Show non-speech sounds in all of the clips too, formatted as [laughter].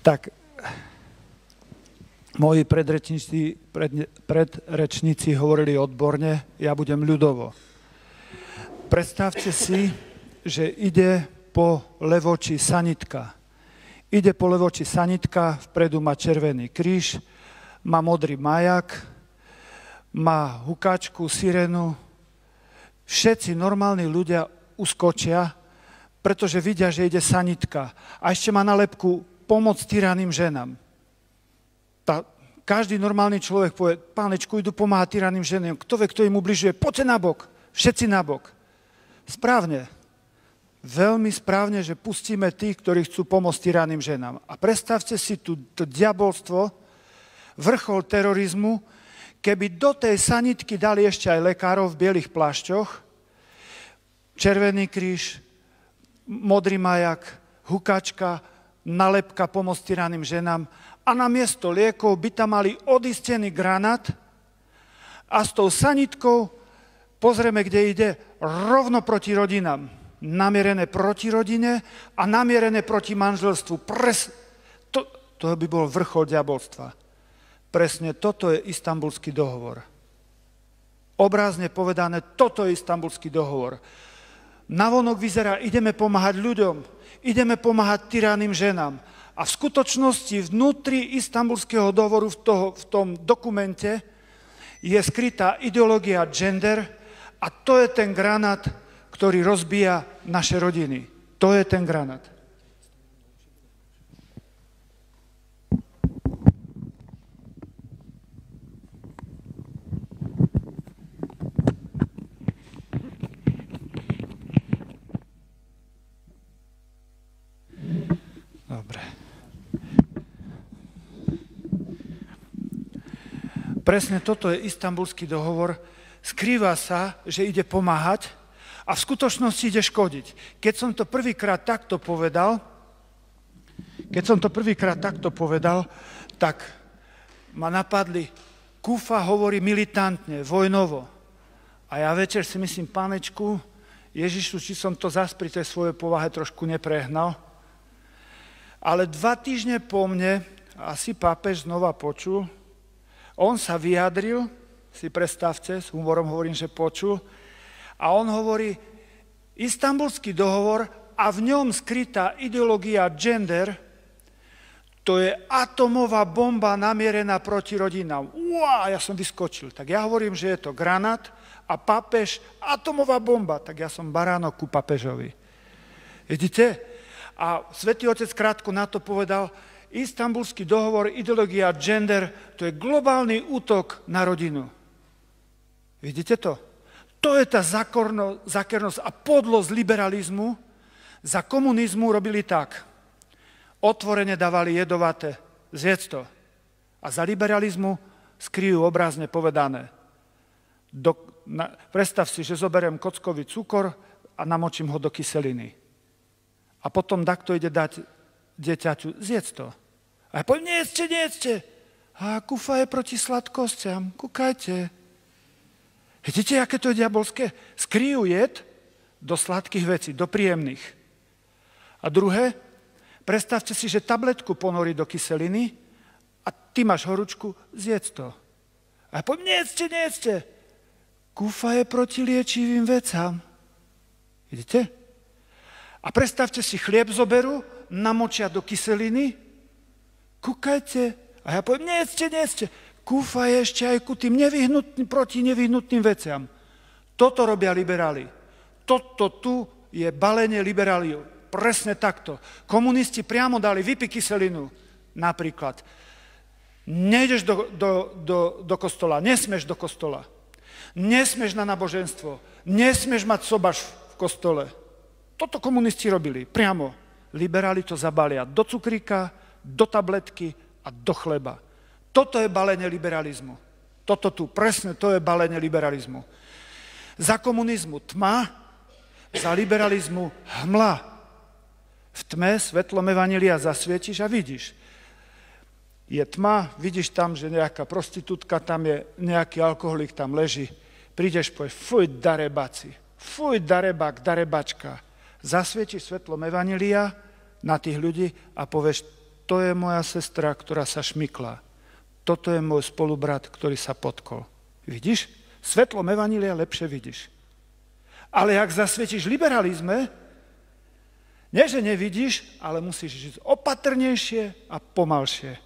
Tak moji predrečníci, pred, predrečníci hovorili odborne, ja budem ľudovo. Predstavte si, že ide po levoči sanitka. Ide po levoči sanitka, vpredu má červený kríž, má modrý majak, má hukáčku, sirenu. Všetci normálni ľudia uskočia, pretože vidia, že ide sanitka. A ešte má nalepku pomoc tyraným ženám. Tá, každý normálny človek povie, pánečku, idú pomáhať tyraným ženám. Kto vie, kto im ubližuje? Poďte na bok. Všetci na bok. Správne. Veľmi správne, že pustíme tých, ktorí chcú pomôcť tyraným ženám. A predstavte si tu to diabolstvo, vrchol terorizmu, keby do tej sanitky dali ešte aj lekárov v bielých plášťoch, červený kríž, modrý majak, hukačka, nalepka pomoc tyranným ženám a na miesto liekov by tam mali odistený granát a s tou sanitkou pozrieme, kde ide, rovno proti rodinám. Namierené proti rodine a namierené proti manželstvu. Pres... To, to by bol vrchol diabolstva. Presne toto je istambulský dohovor. Obrázne povedané, toto je istambulský dohovor. Navonok vyzerá, ideme pomáhať ľuďom, ideme pomáhať tyranným ženám. A v skutočnosti vnútri istambulského dohovoru v, toho, v tom dokumente je skrytá ideológia gender a to je ten granát, ktorý rozbíja naše rodiny. To je ten granát. Presne toto je istambulský dohovor. Skrýva sa, že ide pomáhať a v skutočnosti ide škodiť. Keď som to prvýkrát takto povedal, keď som to prvýkrát takto povedal, tak ma napadli, Kufa hovorí militantne, vojnovo. A ja večer si myslím, pánečku, Ježišu, či som to zas pri tej svojej povahe trošku neprehnal. Ale dva týždne po mne asi pápež znova počul, on sa vyjadril, si predstavte, s humorom hovorím, že počul, a on hovorí, istambulský dohovor a v ňom skrytá ideológia gender, to je atomová bomba namierená proti rodinám. Uá, ja som vyskočil. Tak ja hovorím, že je to granát a papež, atomová bomba. Tak ja som baránok ku papežovi. Vidíte? A svätý Otec krátko na to povedal, Istanbulský dohovor, ideológia gender, to je globálny útok na rodinu. Vidíte to? To je tá zakorno, zakernosť a podlosť liberalizmu. Za komunizmu robili tak. Otvorene dávali jedovaté, zjedz to. A za liberalizmu skryjú obrazne povedané. Do, na, predstav si, že zoberiem kockový cukor a namočím ho do kyseliny. A potom takto ide dať dieťaťu, zjedz to. A ja poviem, nejedzte, nejedzte. A kufa je proti sladkostiam, kúkajte. Vidíte, aké to je diabolské? Skryjú jed do sladkých vecí, do príjemných. A druhé, predstavte si, že tabletku ponorí do kyseliny a ty máš horúčku, zjedz to. A ja poviem, nejedzte, nejedzte. Kufa je proti liečivým vecám. Vidíte? A predstavte si, chlieb zoberú, namočia do kyseliny, kúkajte. A ja poviem, nejedzte, nejedzte. Kúfa je ešte aj ku tým nevyhnutným, proti nevyhnutným veciam. Toto robia liberáli. Toto tu je balenie liberáliu. Presne takto. Komunisti priamo dali, vypi kyselinu, napríklad. Nejdeš do, do, do, do kostola, nesmeš do kostola. Nesmeš na náboženstvo. Nesmeš mať sobaš v kostole. Toto komunisti robili, priamo liberáli to zabalia do cukríka, do tabletky a do chleba. Toto je balenie liberalizmu. Toto tu, presne, to je balenie liberalizmu. Za komunizmu tma, za liberalizmu hmla. V tme svetlom Evangelia zasvietiš a vidíš. Je tma, vidíš tam, že nejaká prostitútka tam je, nejaký alkoholik tam leží. Prídeš, povieš, fuj, darebaci, fuj, darebak, darebačka zasvieti svetlom Evanelia na tých ľudí a povieš, to je moja sestra, ktorá sa šmykla. Toto je môj spolubrat, ktorý sa potkol. Vidíš? Svetlom Evanília lepšie vidíš. Ale ak zasvietiš liberalizme, nie, že nevidíš, ale musíš žiť opatrnejšie a pomalšie.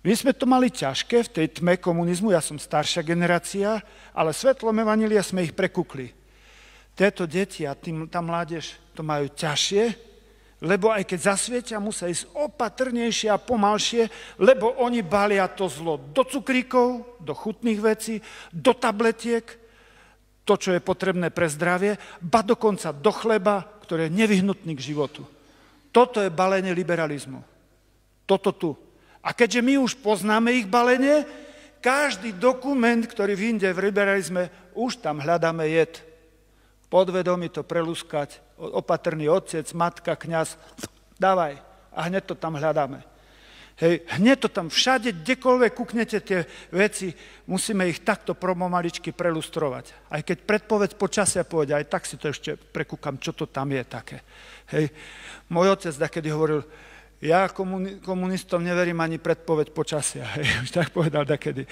My sme to mali ťažké v tej tme komunizmu, ja som staršia generácia, ale svetlom Evanília sme ich prekukli. Tieto deti a tým, tá mládež to majú ťažšie, lebo aj keď zasvietia, musia ísť opatrnejšie a pomalšie, lebo oni balia to zlo do cukríkov, do chutných vecí, do tabletiek, to, čo je potrebné pre zdravie, ba dokonca do chleba, ktorý je nevyhnutný k životu. Toto je balenie liberalizmu. Toto tu. A keďže my už poznáme ich balenie, každý dokument, ktorý vyjde v liberalizme, už tam hľadáme jed. Podvedomí to prelúskať, opatrný otec, matka, kňaz, dávaj. A hneď to tam hľadáme. Hej, hneď to tam všade, kdekoľvek kúknete tie veci, musíme ich takto promomaličky prelustrovať. Aj keď predpoveď počasia pôjde, aj tak si to ešte prekúkam, čo to tam je také. Hej. Môj otec takedy hovoril, ja komunistom neverím ani predpoveď počasia. [laughs] Hej, už tak povedal takedy.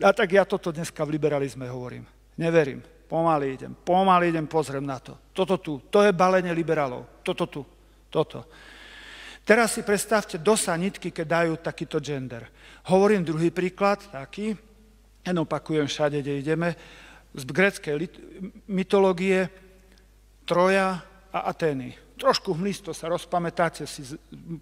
A tak ja toto dneska v liberalizme hovorím. Neverím. Pomaly idem, pomaly idem, pozriem na to. Toto tu, to je balenie liberálov. Toto tu, toto. Teraz si predstavte do sanitky, keď dajú takýto gender. Hovorím druhý príklad, taký, jen opakujem všade, kde ideme, z greckej mytológie Troja a Atény. Trošku hmlisto sa rozpamätáte, si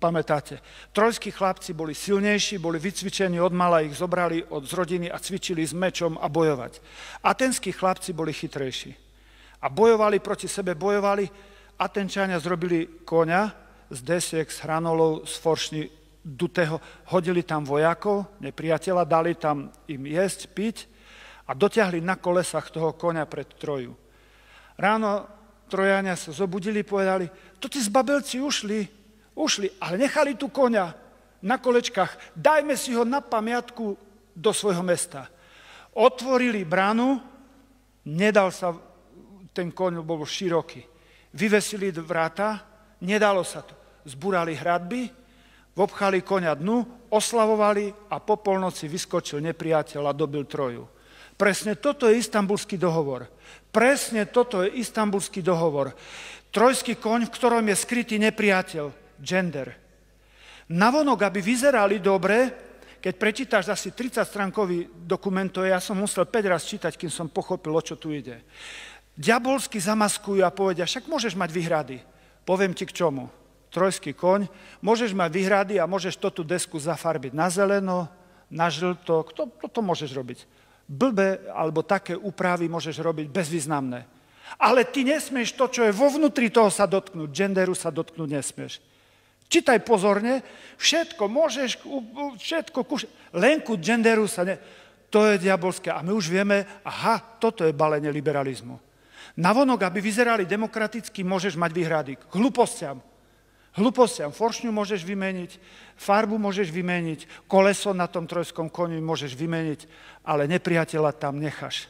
pamätáte. Trojskí chlapci boli silnejší, boli vycvičení od mala, ich zobrali od z rodiny a cvičili s mečom a bojovať. Atenskí chlapci boli chytrejší. A bojovali proti sebe, bojovali. Atenčania zrobili koňa, z desiek, z hranolov, z foršny dutého, hodili tam vojakov, nepriateľa, dali tam im jesť, piť a dotiahli na kolesách toho konia pred Troju. Ráno Trojania sa zobudili, povedali, to tí zbabelci ušli, ušli, ale nechali tu konia na kolečkách, dajme si ho na pamiatku do svojho mesta. Otvorili bránu, nedal sa, ten koň bol široký. Vyvesili vráta, nedalo sa to zbúrali hradby, vobchali konia dnu, oslavovali a po polnoci vyskočil nepriateľ a dobil Troju. Presne toto je istambulský dohovor. Presne toto je istambulský dohovor. Trojský koň, v ktorom je skrytý nepriateľ, gender. Navonok, aby vyzerali dobre, keď prečítaš asi 30 stránkový dokument, to je, ja som musel 5 raz čítať, kým som pochopil, o čo tu ide. Diabolsky zamaskujú a povedia, však môžeš mať výhrady. Poviem ti k čomu trojský koň, môžeš mať výhrady a môžeš tú desku zafarbiť na zeleno, na žlto, kto, to, to môžeš robiť. Blbe alebo také úpravy môžeš robiť bezvýznamné. Ale ty nesmieš to, čo je vo vnútri toho sa dotknúť. Genderu sa dotknúť nesmieš. Čítaj pozorne, všetko môžeš, všetko kúš... Len ku genderu sa ne... To je diabolské. A my už vieme, aha, toto je balenie liberalizmu. Navonok, aby vyzerali demokraticky, môžeš mať výhrady k hlupostiam, Hlupostiam foršňu môžeš vymeniť, farbu môžeš vymeniť, koleso na tom trojskom koni môžeš vymeniť, ale nepriateľa tam necháš.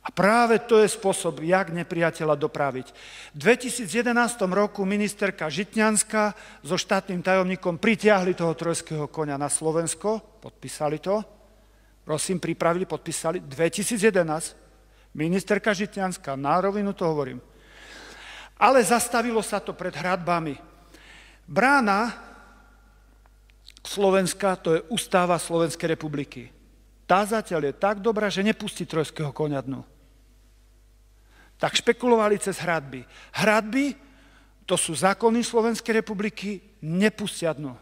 A práve to je spôsob, jak nepriateľa dopraviť. V 2011 roku ministerka Žitňanská so štátnym tajomníkom pritiahli toho trojského konia na Slovensko, podpísali to, prosím, pripravili, podpísali, 2011, ministerka Žitňanská, na rovinu to hovorím. Ale zastavilo sa to pred hradbami. Brána Slovenska, to je ústava Slovenskej republiky. Tá zatiaľ je tak dobrá, že nepustí trojského konia dnu. Tak špekulovali cez hradby. Hradby, to sú zákony Slovenskej republiky, nepustia dnu.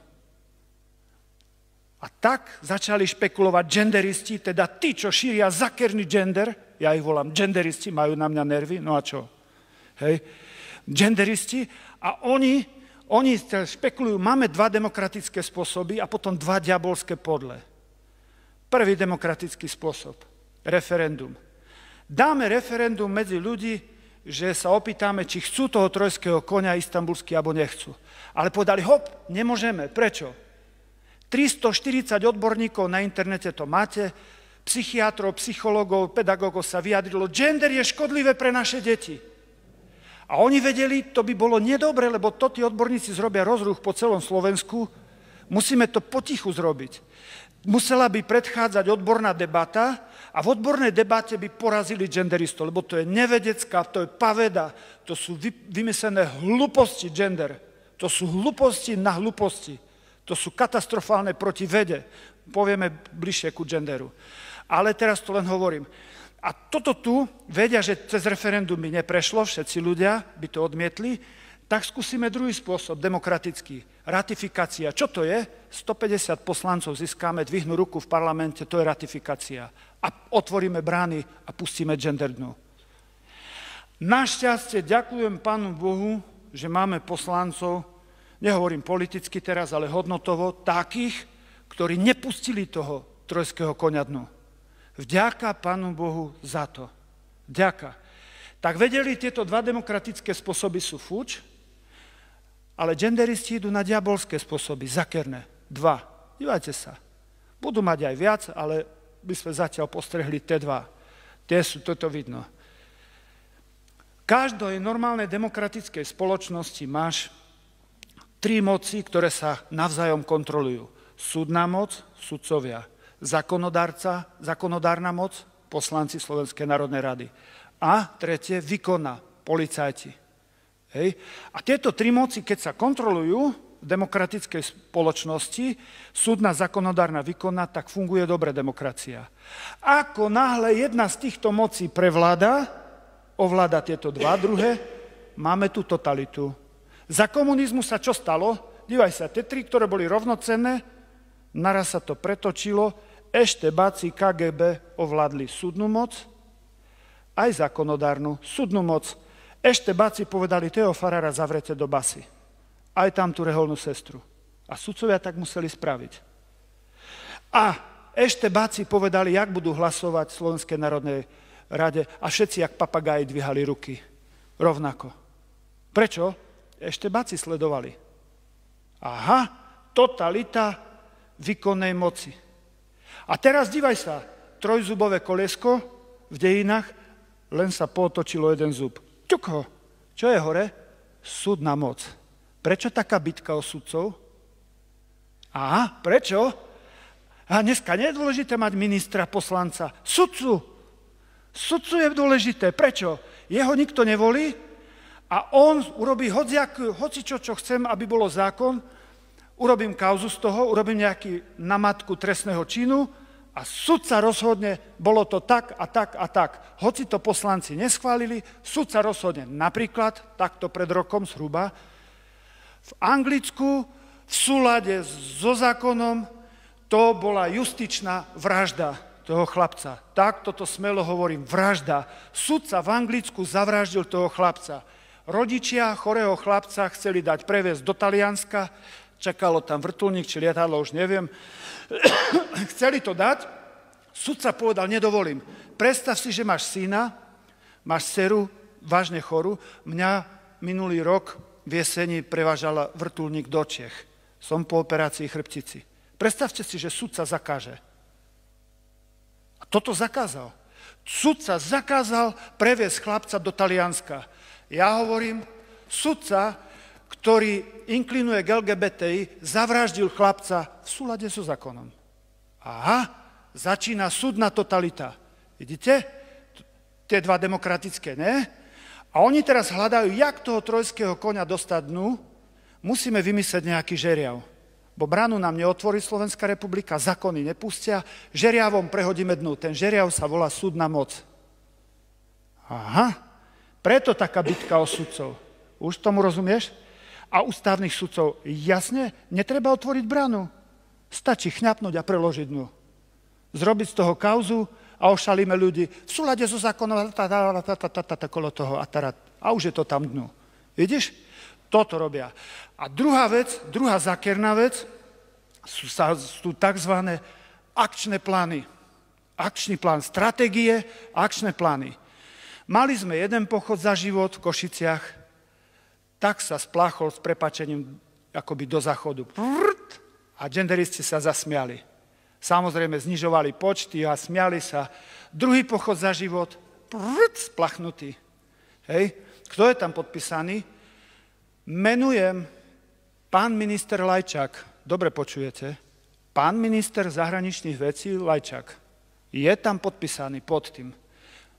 A tak začali špekulovať genderisti, teda tí, čo šíria zakerný gender, ja ich volám genderisti, majú na mňa nervy, no a čo? Hej, genderisti, a oni oni špekulujú, máme dva demokratické spôsoby a potom dva diabolské podle. Prvý demokratický spôsob, referendum. Dáme referendum medzi ľudí, že sa opýtame, či chcú toho trojského konia istambulský, alebo nechcú. Ale povedali, hop, nemôžeme. Prečo? 340 odborníkov na internete to máte, psychiatrov, psychológov, pedagógov sa vyjadrilo, gender je škodlivé pre naše deti. A oni vedeli, to by bolo nedobre, lebo to tí odborníci zrobia rozruch po celom Slovensku, Musíme to potichu zrobiť. Musela by predchádzať odborná debata a v odbornej debate by porazili genderistov, lebo to je nevedecká, to je paveda, to sú vymyslené hlúposti gender. To sú hlúposti na hlúposti. To sú katastrofálne proti vede. Povieme bližšie ku genderu. Ale teraz to len hovorím. A toto tu vedia, že cez referendum by neprešlo, všetci ľudia by to odmietli, tak skúsime druhý spôsob, demokratický. Ratifikácia. Čo to je? 150 poslancov získame, dvihnú ruku v parlamente, to je ratifikácia. A otvoríme brány a pustíme gender dnu. Našťastie ďakujem Pánu Bohu, že máme poslancov, nehovorím politicky teraz, ale hodnotovo, takých, ktorí nepustili toho trojského konia dnu. Vďaka Pánu Bohu za to. Vďaka. Tak vedeli, tieto dva demokratické spôsoby sú fuč, ale genderisti idú na diabolské spôsoby, zakerné. Dva. Dívajte sa. Budú mať aj viac, ale by sme zatiaľ postrehli tie dva. Tie sú, toto vidno. Každej normálnej demokratickej spoločnosti máš tri moci, ktoré sa navzájom kontrolujú. Súdna moc, sudcovia. Zákonodárca, zákonodárna moc, poslanci Slovenskej národnej rady. A tretie, výkona, policajti. Hej. A tieto tri moci, keď sa kontrolujú v demokratickej spoločnosti, súdna, zákonodárna, výkonná, tak funguje dobre demokracia. Ako náhle jedna z týchto mocí prevláda, ovláda tieto dva druhé, máme tu totalitu. Za komunizmu sa čo stalo? Dívaj sa, tie tri, ktoré boli rovnocenné, naraz sa to pretočilo, ešte báci KGB ovládli súdnu moc, aj zákonodárnu, súdnu moc, ešte báci povedali, Teo Farara zavrete do basy. Aj tam tú reholnú sestru. A sudcovia tak museli spraviť. A ešte báci povedali, jak budú hlasovať v Slovenskej národnej rade a všetci, jak papagáji, dvihali ruky. Rovnako. Prečo? Ešte báci sledovali. Aha, totalita výkonnej moci. A teraz dívaj sa, trojzubové kolesko v dejinách, len sa potočilo jeden zub. Ťukho. Čo je hore? Súdna moc. Prečo taká bitka o sudcov? Aha, prečo? A dneska nie je dôležité mať ministra, poslanca. Sudcu. Sudcu je dôležité. Prečo? Jeho nikto nevolí a on urobí hociak, hoci čo, čo chcem, aby bolo zákon, urobím kauzu z toho, urobím nejaký namatku trestného činu a sudca rozhodne, bolo to tak a tak a tak. Hoci to poslanci neschválili, sudca rozhodne. Napríklad, takto pred rokom zhruba, v Anglicku v súlade so zákonom to bola justičná vražda toho chlapca. Tak toto smelo hovorím, vražda. Sudca v Anglicku zavraždil toho chlapca. Rodičia chorého chlapca chceli dať previesť do Talianska, čakalo tam vrtulník či lietadlo, už neviem. [coughs] Chceli to dať, sudca povedal, nedovolím. Predstav si, že máš syna, máš dceru, vážne chorú. Mňa minulý rok v jeseni prevážala vrtulník do Čech. Som po operácii chrbtici. Predstavte si, že sudca zakáže. A toto zakázal. Sudca zakázal previesť chlapca do Talianska. Ja hovorím, sudca ktorý inklinuje k LGBTI, zavraždil chlapca v súlade so zákonom. Aha, začína súdna totalita. Vidíte? Tie dva demokratické, ne? A oni teraz hľadajú, jak toho trojského konia dostať dnu, musíme vymyslieť nejaký žeriav. Bo bránu nám neotvorí Slovenská republika, zákony nepustia, žeriavom prehodíme dnu. Ten žeriav sa volá súdna moc. Aha, preto taká bitka o sudcov. Už tomu rozumieš? A ústavných sudcov. Jasne, netreba otvoriť bránu. Stačí chňapnúť a preložiť dnu. Zrobiť z toho kauzu a ošalíme ľudí v súlade so zákonom kolo toho a a už je to tam dnu. Vidíš? Toto robia. A druhá vec, druhá zákerná vec, sú, sú tzv. akčné plány. Akčný plán stratégie, akčné plány. Mali sme jeden pochod za život v Košiciach, tak sa spláchol s prepačením akoby do záchodu. A genderisti sa zasmiali. Samozrejme znižovali počty a smiali sa. Druhý pochod za život, splachnutý. Hej. Kto je tam podpísaný? Menujem pán minister Lajčák, dobre počujete, pán minister zahraničných vecí Lajčák je tam podpísaný pod tým.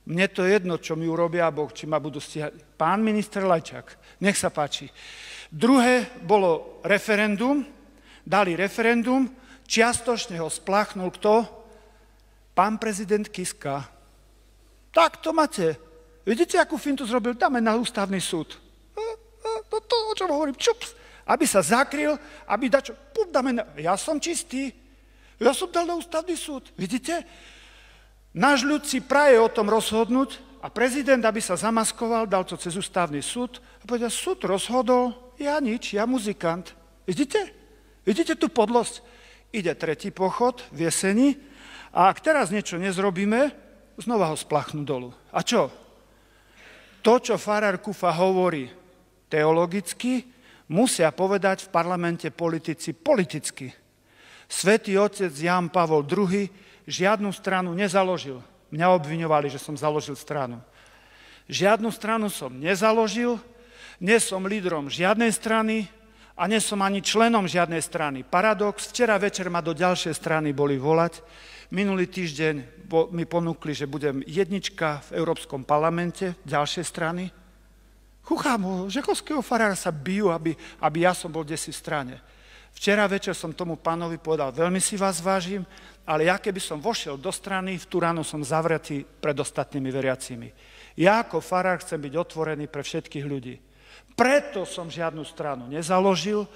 Mne to jedno, čo mi urobia, Boh, či ma budú stíhať. Pán minister Lajčák, nech sa páči. Druhé bolo referendum, dali referendum, čiastočne ho spláchnul kto? Pán prezident Kiska. Tak to máte. Vidíte, akú fintu zrobil? Dáme na ústavný súd. To, to, o čom hovorím, čups. Aby sa zakryl, aby dačo, pup, dáme na... Ja som čistý. Ja som dal na ústavný súd. Vidíte? Náš ľud si praje o tom rozhodnúť a prezident, aby sa zamaskoval, dal to cez ústavný súd a povedal, súd rozhodol, ja nič, ja muzikant. Vidíte? Vidíte tú podlosť? Ide tretí pochod v jeseni a ak teraz niečo nezrobíme, znova ho splachnú dolu. A čo? To, čo Farar Kufa hovorí teologicky, musia povedať v parlamente politici politicky. Svetý otec Jan Pavol II žiadnu stranu nezaložil. Mňa obviňovali, že som založil stranu. Žiadnu stranu som nezaložil, nie som lídrom žiadnej strany a nie som ani členom žiadnej strany. Paradox, včera večer ma do ďalšej strany boli volať. Minulý týždeň mi ponúkli, že budem jednička v Európskom parlamente ďalšej strany. Chuchám, Žekovského farára sa bijú, aby, aby ja som bol desi v strane. Včera večer som tomu pánovi povedal, veľmi si vás vážim, ale ja keby som vošiel do strany, v tú ráno som zavretý pred ostatnými veriacimi. Ja ako farár chcem byť otvorený pre všetkých ľudí. Preto som žiadnu stranu nezaložil,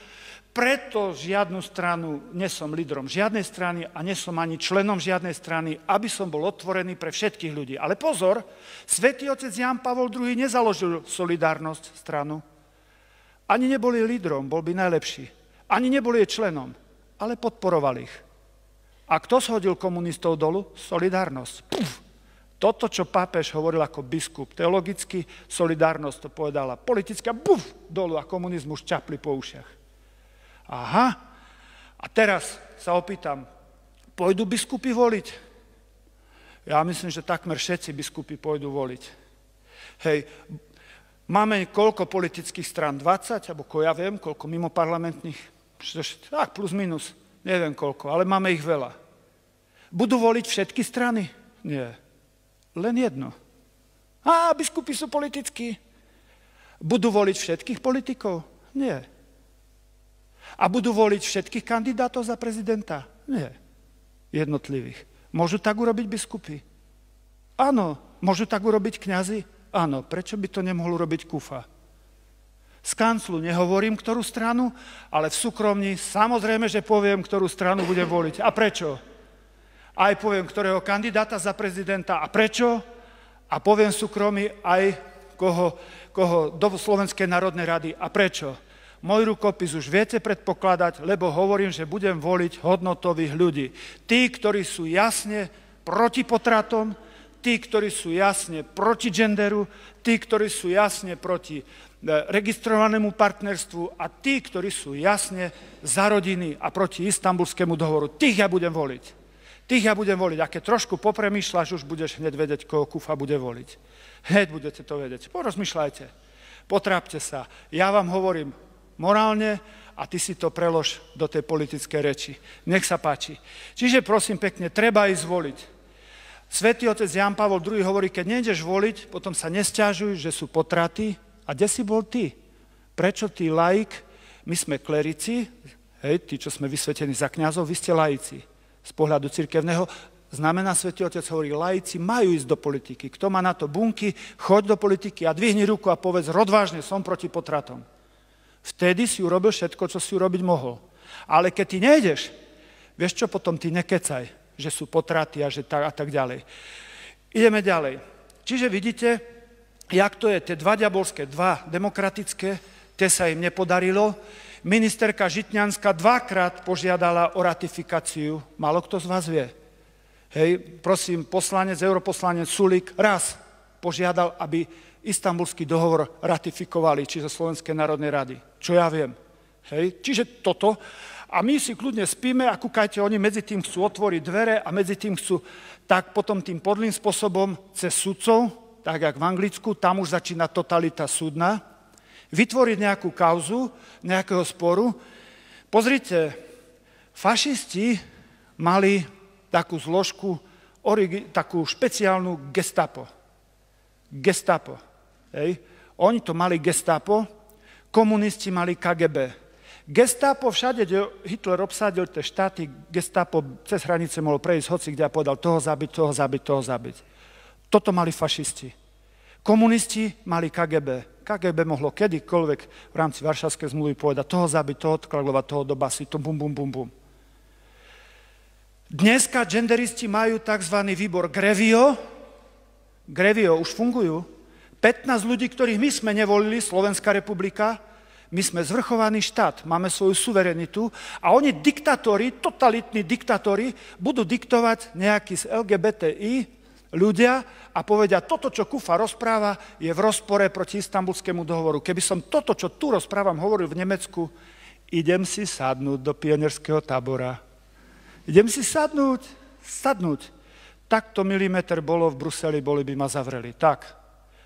preto žiadnu stranu, nesom lídrom žiadnej strany a nesom ani členom žiadnej strany, aby som bol otvorený pre všetkých ľudí. Ale pozor, svätý otec Jan Pavol II nezaložil solidárnosť stranu. Ani neboli lídrom, bol by najlepší. Ani neboli jej členom, ale podporoval ich. A kto shodil komunistov dolu? Solidárnosť. Puf. Toto, čo pápež hovoril ako biskup, teologicky solidárnosť to povedala, politicky a buf, dolu a komunizmus čapli po ušiach. Aha, a teraz sa opýtam, pôjdu biskupy voliť? Ja myslím, že takmer všetci biskupy pôjdu voliť. Hej, máme koľko politických strán? 20, alebo ko ja viem, koľko mimo parlamentných? Tak, plus minus. Neviem koľko, ale máme ich veľa. Budú voliť všetky strany? Nie. Len jedno. A biskupy sú politickí. Budú voliť všetkých politikov? Nie. A budú voliť všetkých kandidátov za prezidenta? Nie. Jednotlivých. Môžu tak urobiť biskupy? Áno. Môžu tak urobiť kňazi? Áno. Prečo by to nemohol urobiť kufa? Z kanclu nehovorím, ktorú stranu, ale v súkromní samozrejme, že poviem, ktorú stranu budem voliť. A prečo? Aj poviem, ktorého kandidáta za prezidenta a prečo? A poviem súkromí aj koho, koho do Slovenskej národnej rady a prečo? Môj rukopis už viete predpokladať, lebo hovorím, že budem voliť hodnotových ľudí. Tí, ktorí sú jasne proti potratom, tí, ktorí sú jasne proti genderu, tí, ktorí sú jasne proti E, registrovanému partnerstvu a tí, ktorí sú jasne za rodiny a proti istambulskému dohovoru. Tých ja budem voliť. Tých ja budem voliť. A keď trošku popremýšľaš, už budeš hneď vedieť, koho kufa bude voliť. Hneď budete to vedieť. Porozmýšľajte. Potrápte sa. Ja vám hovorím morálne a ty si to prelož do tej politickej reči. Nech sa páči. Čiže prosím pekne, treba ísť voliť. Svetý otec Jan Pavol II hovorí, keď nejdeš voliť, potom sa nesťažuj, že sú potraty, a kde si bol ty? Prečo ty laik? My sme klerici, hej, tí, čo sme vysvetení za kňazov, vy ste laici. Z pohľadu cirkevného znamená Svetý Otec hovorí, laici majú ísť do politiky. Kto má na to bunky, choď do politiky a dvihni ruku a povedz, rodvážne som proti potratom. Vtedy si urobil všetko, čo si urobiť mohol. Ale keď ty nejdeš, vieš čo, potom ty nekecaj, že sú potraty a, že tak, a tak ďalej. Ideme ďalej. Čiže vidíte, jak to je, tie dva ďabolské, dva demokratické, tie sa im nepodarilo. Ministerka Žitňanská dvakrát požiadala o ratifikáciu. Málo kto z vás vie. Hej, prosím, poslanec, europoslanec Sulik raz požiadal, aby istambulský dohovor ratifikovali, či zo Slovenskej národnej rady. Čo ja viem. Hej, čiže toto. A my si kľudne spíme a kúkajte, oni medzi tým chcú otvoriť dvere a medzi tým chcú tak potom tým podlým spôsobom cez sudcov, tak jak v Anglicku, tam už začína totalita súdna, vytvoriť nejakú kauzu, nejakého sporu. Pozrite, Fašisti mali takú zložku, takú špeciálnu gestapo. Gestapo. Hej. Oni to mali gestapo, komunisti mali KGB. Gestapo všade, kde Hitler obsadil tie štáty, gestapo cez hranice mohol prejsť hoci kde a povedal toho zabiť, toho zabiť, toho zabiť. Toto mali fašisti. Komunisti mali KGB. KGB mohlo kedykoľvek v rámci Varšavskej zmluvy povedať toho zabiť, toho odkladovať, toho do basy, to bum, bum, bum, bum. Dneska genderisti majú tzv. výbor Grevio. Grevio už fungujú. 15 ľudí, ktorých my sme nevolili, Slovenská republika, my sme zvrchovaný štát, máme svoju suverenitu a oni diktatóri, totalitní diktatóri, budú diktovať nejaký z LGBTI ľudia a povedia, toto, čo Kufa rozpráva, je v rozpore proti istambulskému dohovoru. Keby som toto, čo tu rozprávam, hovoril v Nemecku, idem si sadnúť do pionierského tábora. Idem si sadnúť, sadnúť. Takto milimeter bolo v Bruseli, boli by ma zavreli. Tak.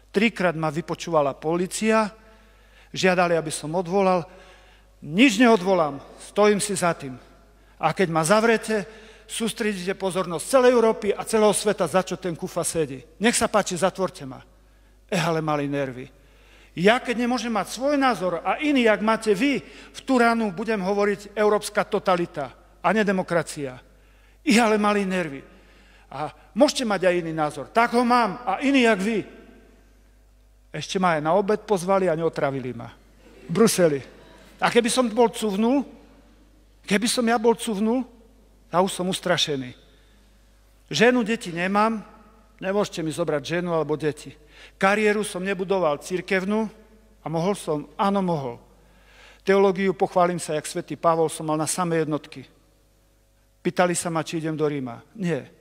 Trikrát ma vypočúvala policia, žiadali, aby som odvolal. Nič neodvolám, stojím si za tým. A keď ma zavrete, sústredíte pozornosť celej Európy a celého sveta, za čo ten kufa sedí. Nech sa páči, zatvorte ma. Eh, ale mali nervy. Ja, keď nemôžem mať svoj názor a iný, ak máte vy, v Turánu budem hovoriť európska totalita a nedemokracia. Ich ale mali nervy. A môžete mať aj iný názor. Tak ho mám a iný, jak vy. Ešte ma aj na obed pozvali a neotravili ma. V Bruseli. A keby som bol cuvnul, keby som ja bol cuvnul, a už som ustrašený. Ženu, deti nemám, nemôžete mi zobrať ženu alebo deti. Kariéru som nebudoval církevnú a mohol som, áno, mohol. Teológiu pochválim sa, jak svätý Pavol som mal na samé jednotky. Pýtali sa ma, či idem do Ríma. Nie,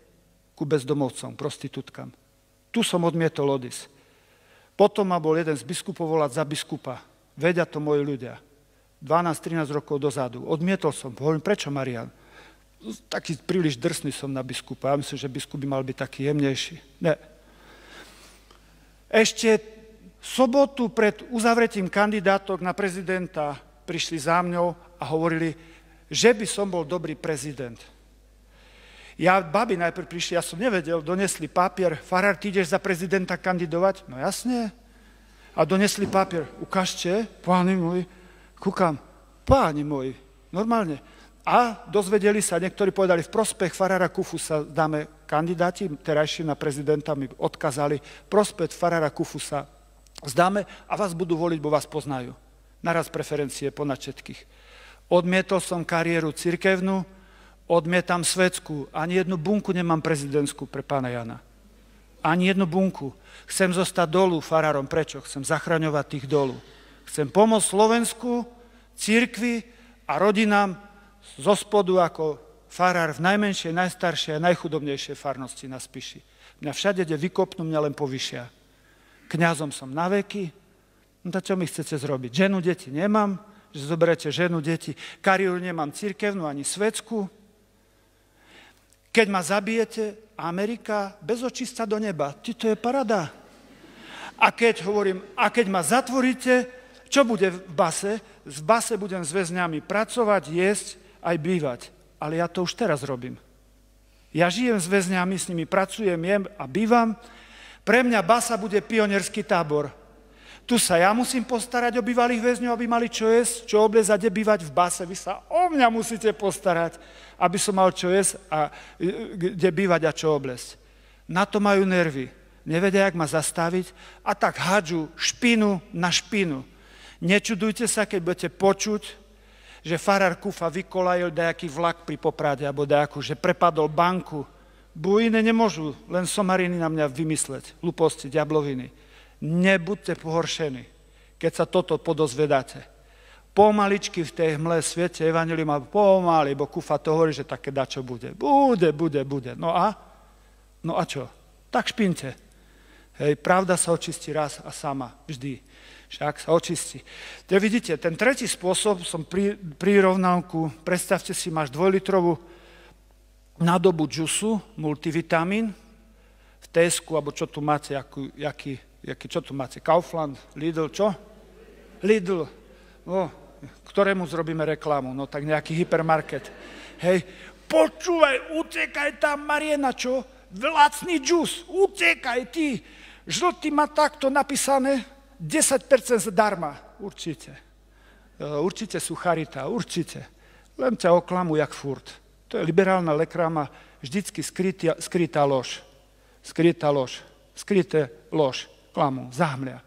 ku bezdomovcom, prostitútkam. Tu som odmietol odísť. Potom ma bol jeden z biskupov volať za biskupa. Vedia to moji ľudia. 12-13 rokov dozadu. Odmietol som. Hovorím, prečo Marian? Taký príliš drsný som na biskupa. Ja myslím, že biskup by mal byť taký jemnejší. Ne. Ešte sobotu pred uzavretím kandidátok na prezidenta prišli za mňou a hovorili, že by som bol dobrý prezident. Ja, babi najprv prišli, ja som nevedel, donesli papier, farár, ty ideš za prezidenta kandidovať? No jasne. A donesli papier, ukážte, páni môj, kúkam, páni môj, normálne. A dozvedeli sa, niektorí povedali, v prospech farára Kufusa dáme kandidáti, terajší na prezidenta mi odkazali, prospech farára Kufusa zdáme a vás budú voliť, bo vás poznajú. Naraz preferencie ponad všetkých. Odmietol som kariéru cirkevnú, Odmietam svetskú. Ani jednu bunku nemám prezidentskú pre pána Jana. Ani jednu bunku. Chcem zostať dolu farárom. Prečo? Chcem zachraňovať tých dolu. Chcem pomôcť Slovensku, církvi a rodinám zo spodu ako farár v najmenšej, najstaršej a najchudobnejšej farnosti na Spiši. Mňa všade, kde vykopnú, mňa len povyšia. Kňazom som na veky. No to čo mi chcete zrobiť? Ženu, deti nemám, že zoberete ženu, deti. Kariéru nemám církevnú ani svetskú. Keď ma zabijete, Amerika bez očista do neba. Ty, to je parada. A keď hovorím, a keď ma zatvoríte, čo bude v base? V base budem s väzňami pracovať, jesť, aj bývať. Ale ja to už teraz robím. Ja žijem s väzňami, s nimi pracujem, jem a bývam. Pre mňa basa bude pionierský tábor. Tu sa ja musím postarať o bývalých väzňov, aby mali čo jesť, čo obliecť kde bývať v base. Vy sa o mňa musíte postarať aby som mal čo jesť a kde bývať a čo oblesť. Na to majú nervy. Nevedia, jak ma zastaviť a tak hádžu špinu na špinu. Nečudujte sa, keď budete počuť, že farár Kufa vykolajil nejaký vlak pri Poprade alebo nejakú, že prepadol banku. Bu iné nemôžu, len somariny na mňa vymysleť, hlúposti, diabloviny. Nebuďte pohoršení, keď sa toto podozvedáte pomaličky v tej hmle svete Evangelium a pomaly, bo Kufa to hovorí, že také dačo bude. Bude, bude, bude. No a? No a čo? Tak špinte. Hej, pravda sa očistí raz a sama, vždy. Však sa očistí. Te vidíte, ten tretí spôsob som pri, prirovnal ku, predstavte si, máš dvojlitrovú nádobu džusu, multivitamín, v Tesku, alebo čo tu máte, akú, jaký, jaký, čo tu máte, Kaufland, Lidl, čo? Lidl. No, ktorému zrobíme reklamu? No tak nejaký hypermarket. Hej, počúvaj, utekaj tam, Mariena, čo? Lacný džus, utekaj ty. Žltý má takto napísané, 10% zdarma. Určite. E, určite sú charita, určite. Len ťa oklamu jak furt. To je liberálna lekrama, vždycky skrytá, skrytá lož. Skrytá lož. Skryté lož. Klamu, zahmlia.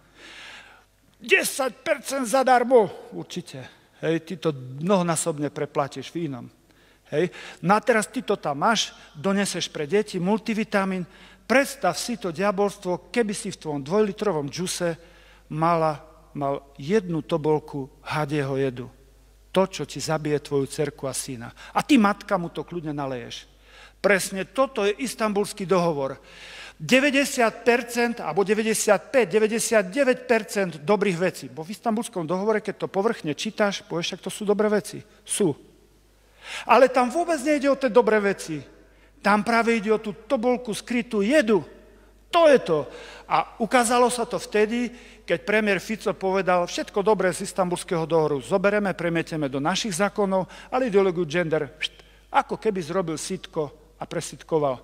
10% zadarmo, určite. Hej, ty to mnohonásobne preplatíš v inom. Hej. No a teraz ty to tam máš, doneseš pre deti multivitamín, predstav si to diabolstvo, keby si v tvojom dvojlitrovom džuse mala, mal jednu tobolku hadieho jedu. To, čo ti zabije tvoju cerku a syna. A ty, matka, mu to kľudne naleješ. Presne toto je istambulský dohovor. 90% alebo 95, 99% dobrých vecí. Bo v istambulskom dohovore, keď to povrchne čítaš, povieš, že to sú dobré veci. Sú. Ale tam vôbec nejde o tie dobré veci. Tam práve ide o tú tobolku skrytú jedu. To je to. A ukázalo sa to vtedy, keď premiér Fico povedal, všetko dobré z istambulského dohoru zobereme, premieteme do našich zákonov, ale ideológiu gender, ako keby zrobil sitko a presitkoval.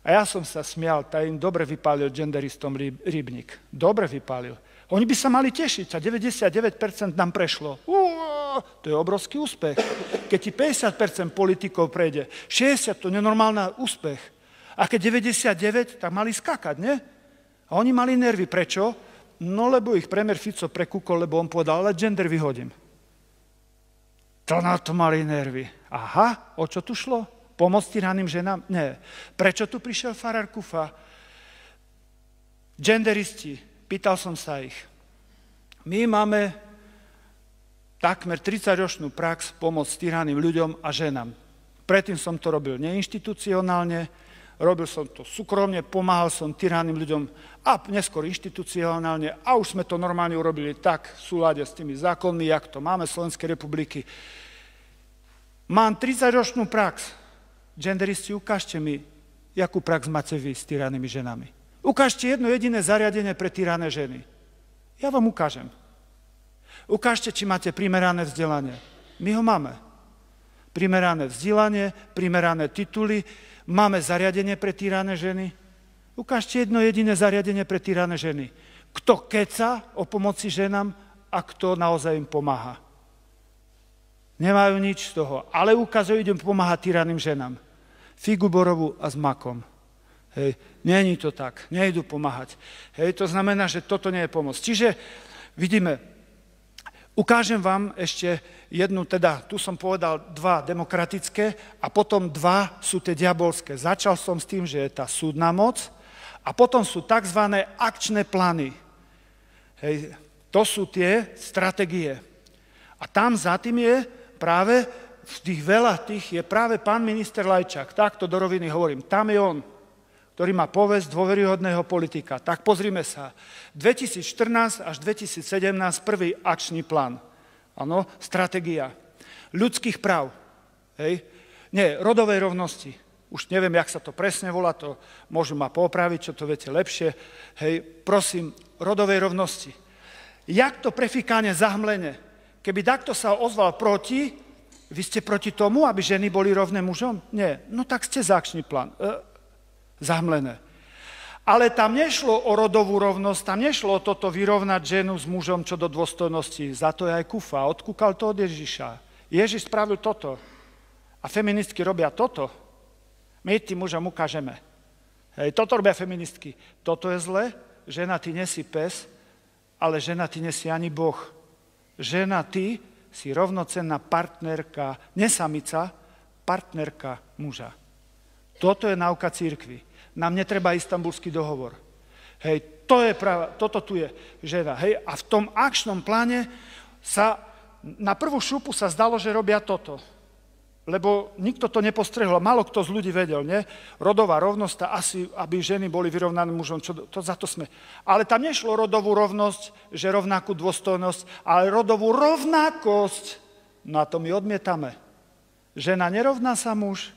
A ja som sa smial, tá im dobre vypálil genderistom rybník. Dobre vypálil. Oni by sa mali tešiť, a 99% nám prešlo. Uá, to je obrovský úspech. Keď ti 50% politikov prejde, 60% to je nenormálny úspech. A keď 99, tak mali skakať, nie? A oni mali nervy. Prečo? No lebo ich premer Fico prekúkol, lebo on povedal, ale gender vyhodím. To na to mali nervy. Aha, o čo tu šlo? Pomôcť tyranným ženám? Nie. Prečo tu prišiel Farar Kufa? Genderisti, pýtal som sa ich. My máme takmer 30-ročnú prax pomôcť tyranným ľuďom a ženám. Predtým som to robil neinštitucionálne, robil som to súkromne, pomáhal som tyranným ľuďom a neskôr inštitucionálne a už sme to normálne urobili tak v súlade s tými zákonmi, jak to máme v Slovenskej republiky. Mám 30-ročnú prax, Genderisti, ukážte mi, jakú prax máte vy s tyrannými ženami. Ukážte jedno jediné zariadenie pre tyrané ženy. Ja vám ukážem. Ukážte, či máte primerané vzdelanie. My ho máme. Primerané vzdelanie, primerané tituly, máme zariadenie pre tyrané ženy. Ukážte jedno jediné zariadenie pre tyrané ženy. Kto keca o pomoci ženám a kto naozaj im pomáha. Nemajú nič z toho, ale ukazujú, idem pomáhať tyranným ženám figu borovú a s makom. Hej, není to tak, nejdu pomáhať. Hej, to znamená, že toto nie je pomoc. Čiže vidíme, ukážem vám ešte jednu, teda tu som povedal dva demokratické a potom dva sú tie diabolské. Začal som s tým, že je tá súdna moc a potom sú tzv. akčné plány. Hej, to sú tie stratégie. A tam za tým je práve v tých veľa tých je práve pán minister Lajčák. Takto do roviny hovorím. Tam je on, ktorý má povesť dôveryhodného politika. Tak pozrime sa. 2014 až 2017 prvý akčný plán. Áno, stratégia. Ľudských práv. Hej. Nie, rodovej rovnosti. Už neviem, jak sa to presne volá, to môžu ma popraviť, čo to viete lepšie. Hej, prosím, rodovej rovnosti. Jak to prefikáne zahmlenie? Keby takto sa ozval proti, vy ste proti tomu, aby ženy boli rovné mužom? Nie. No tak ste za akčný plán. E, zahmlené. Ale tam nešlo o rodovú rovnosť, tam nešlo o toto vyrovnať ženu s mužom čo do dôstojnosti. Za to je aj kufa. Odkúkal to od Ježiša. Ježiš spravil toto. A feministky robia toto. My tým mužom ukážeme. Hej, toto robia feministky. Toto je zle. Žena, ty nesi pes, ale žena, ty nesi ani Boh. Žena, ty si rovnocenná partnerka, nesamica, partnerka muža. Toto je náuka církvy. Nám netreba istambulský dohovor. Hej, to je práva, toto tu je žena. Hej, a v tom akčnom pláne sa, na prvú šupu sa zdalo, že robia toto lebo nikto to nepostrehol, málo kto z ľudí vedel, nie? Rodová rovnosť, asi, aby ženy boli vyrovnané mužom, čo, to, za to sme. Ale tam nešlo rodovú rovnosť, že rovnakú dôstojnosť, ale rodovú rovnakosť. Na to my odmietame. Žena nerovná sa muž.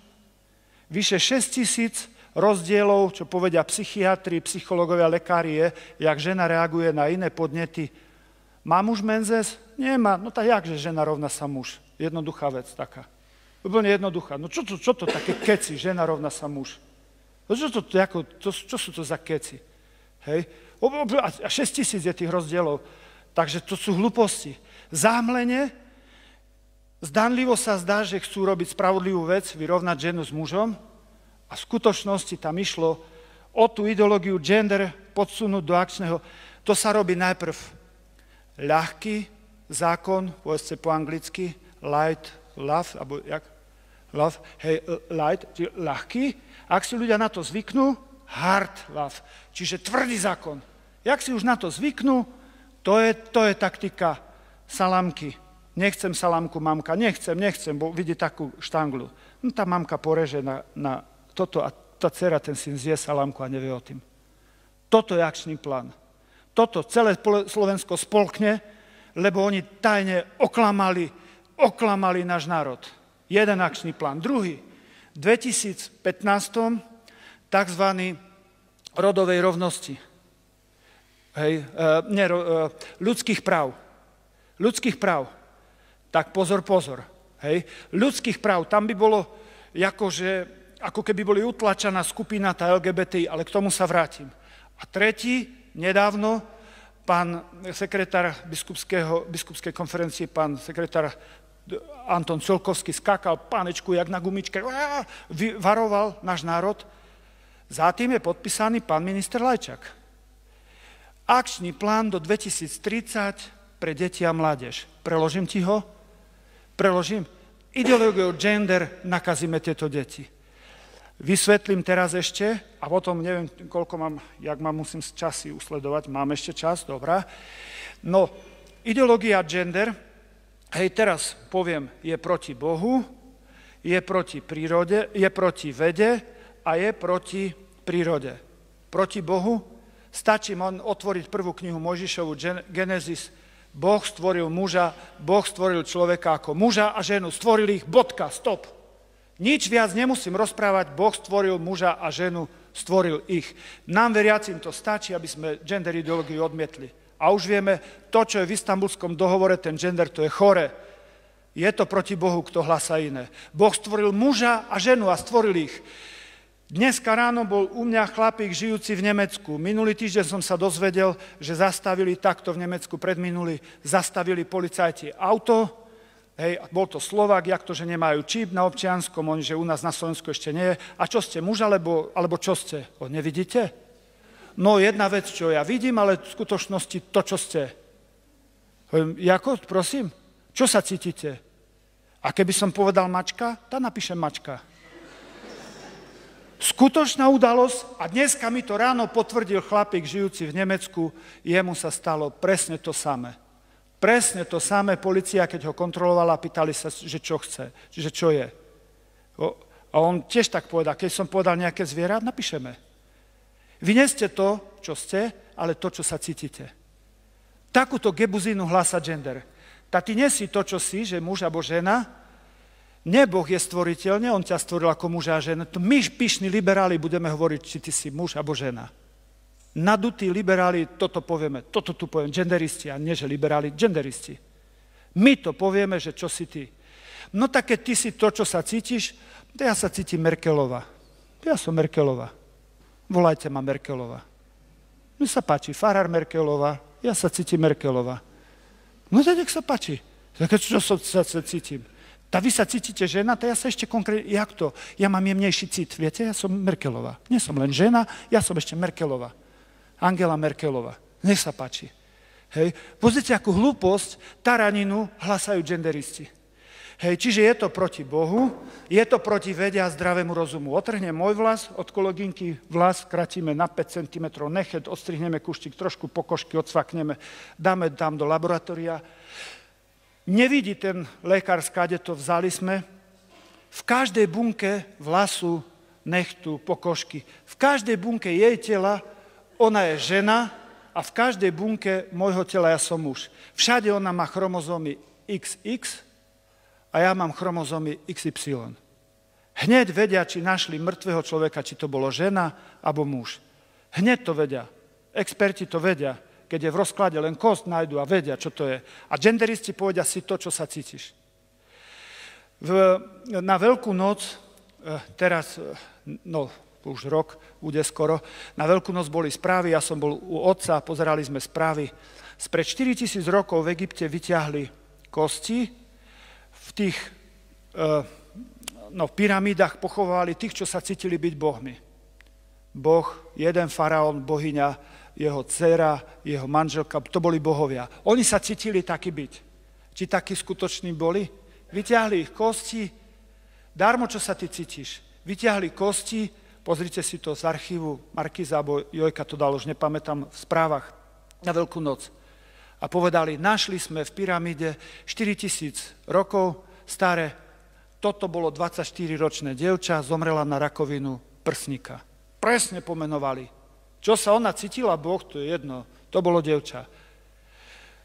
Vyše 6 tisíc rozdielov, čo povedia psychiatri, psychológovia, lekári je, jak žena reaguje na iné podnety. Má muž menzes? Nemá. No tak jakže žena rovná sa muž? Jednoduchá vec taká. Úplne jednoduchá. No čo to, čo to také keci, žena rovná sa muž? No čo, to, ako, to, čo sú to za keci? Hej? A 6 tisíc je tých rozdielov. Takže to sú hlúposti. Zámlenie, zdanlivo sa zdá, že chcú robiť spravodlivú vec, vyrovnať ženu s mužom, a v skutočnosti tam išlo o tú ideológiu gender podsunúť do akčného. To sa robí najprv ľahký zákon, povedzte po anglicky, light, love, alebo jak? Love, hej, light, čiže ľahký. Ak si ľudia na to zvyknú, hard love, čiže tvrdý zákon. Jak si už na to zvyknú, to je, to je taktika salamky. Nechcem salamku, mamka, nechcem, nechcem, bo vidí takú štanglu. No tá mamka poreže na, na toto a tá dcera, ten syn zje salamku a nevie o tým. Toto je akčný plán. Toto celé Slovensko spolkne, lebo oni tajne oklamali, oklamali náš národ. Jeden akčný plán. Druhý. V 2015 tzv. rodovej rovnosti. Hej, e, ne, e, ľudských práv. Ľudských práv. Tak pozor, pozor. Hej. Ľudských práv, tam by bolo akože ako keby boli utlačená skupina tá LGBT, ale k tomu sa vrátim. A tretí, nedávno, pán sekretár biskupskej konferencie, pán sekretár Anton Celkovský skákal pánečku jak na gumičke, varoval náš národ. Za tým je podpísaný pán minister Lajčak. Akčný plán do 2030 pre deti a mládež. Preložím ti ho? Preložím. Ideológiou gender nakazíme tieto deti. Vysvetlím teraz ešte, a potom neviem, koľko mám, jak mám, musím časy usledovať, mám ešte čas, dobrá. No, ideológia gender, hej, teraz poviem, je proti Bohu, je proti prírode, je proti vede a je proti prírode. Proti Bohu stačí on otvoriť prvú knihu Mojžišovu, Genesis, Boh stvoril muža, Boh stvoril človeka ako muža a ženu, stvoril ich, bodka, stop. Nič viac nemusím rozprávať, Boh stvoril muža a ženu, stvoril ich. Nám veriacim to stačí, aby sme gender ideológiu odmietli. A už vieme, to, čo je v istambulskom dohovore, ten gender, to je chore. Je to proti Bohu, kto hlasa iné. Boh stvoril muža a ženu a stvoril ich. Dneska ráno bol u mňa chlapík žijúci v Nemecku. Minulý týždeň som sa dozvedel, že zastavili takto v Nemecku predminuli, zastavili policajti auto, Hej, bol to Slovák, jak to, že nemajú čip na občianskom, oni, že u nás na Slovensku ešte nie. A čo ste, muž alebo, alebo čo ste? O, nevidíte? No jedna vec, čo ja vidím, ale v skutočnosti to, čo ste. Jako, prosím, čo sa cítite? A keby som povedal mačka, tá napíšem mačka. Skutočná udalosť, a dneska mi to ráno potvrdil chlapík žijúci v Nemecku, jemu sa stalo presne to samé. Presne to samé policia, keď ho kontrolovala, pýtali sa, že čo chce, že čo je. A on tiež tak povedal, keď som povedal nejaké zviera, napíšeme. Vy nie ste to, čo ste, ale to, čo sa cítite. Takúto gebuzínu hlasa gender. Ta ty nie si to, čo si, že muž alebo žena, Neboh je stvoriteľ, on ťa stvoril ako muža a žena. My, pyšní liberáli, budeme hovoriť, či ty si muž alebo žena nadutí liberáli, toto povieme, toto tu poviem, genderisti, a nie že liberáli, genderisti. My to povieme, že čo si ty. No tak keď ty si to, čo sa cítiš, to ja sa cítim Merkelova. Ja som Merkelova. Volajte ma Merkelova. Mne sa páči Farar Merkelova, ja sa cítim Merkelova. No tak nech sa páči. Tak čo som sa, sa cítim? Tá vy sa cítite žena, to ja sa ešte konkrétne, jak to? Ja mám jemnejší cit, viete, ja som Merkelova. Nie som len žena, ja som ešte Merkelova. Angela Merkelova. Nech sa páči. Hej. Pozrite, akú hlúposť, taraninu hlasajú genderisti. Hej, čiže je to proti Bohu, je to proti vede a zdravému rozumu. Otrhnem môj vlas, od kolegynky vlas kratíme na 5 cm, nechet, odstrihneme kuštík, trošku pokožky odsvakneme, dáme tam do laboratória. Nevidí ten lekár, skáde to vzali sme. V každej bunke vlasu, nechtu, pokožky, v každej bunke jej tela ona je žena a v každej bunke môjho tela ja som muž. Všade ona má chromozómy XX a ja mám chromozómy XY. Hneď vedia, či našli mŕtvého človeka, či to bolo žena alebo muž. Hneď to vedia. Experti to vedia. Keď je v rozklade, len kost nájdu a vedia, čo to je. A genderisti povedia si to, čo sa cítiš. V, na Veľkú noc, eh, teraz, eh, no už rok, bude skoro, na Veľkú noc boli správy, ja som bol u otca, pozerali sme správy. Spred 4000 rokov v Egypte vyťahli kosti, v tých no, v pyramídach pochovávali tých, čo sa cítili byť bohmi. Boh, jeden faraón, bohyňa, jeho dcera, jeho manželka, to boli bohovia. Oni sa cítili takí byť. Či takí skutoční boli? Vyťahli ich kosti, darmo, čo sa ty cítiš. Vyťahli kosti, pozrite si to z archívu Markiza, alebo Jojka to dal, už nepamätám, v správach na Veľkú noc. A povedali, našli sme v pyramíde 4000 rokov staré toto bolo 24-ročné dievča, zomrela na rakovinu prsníka. Presne pomenovali. Čo sa ona cítila, Boh, to je jedno. To bolo dievča.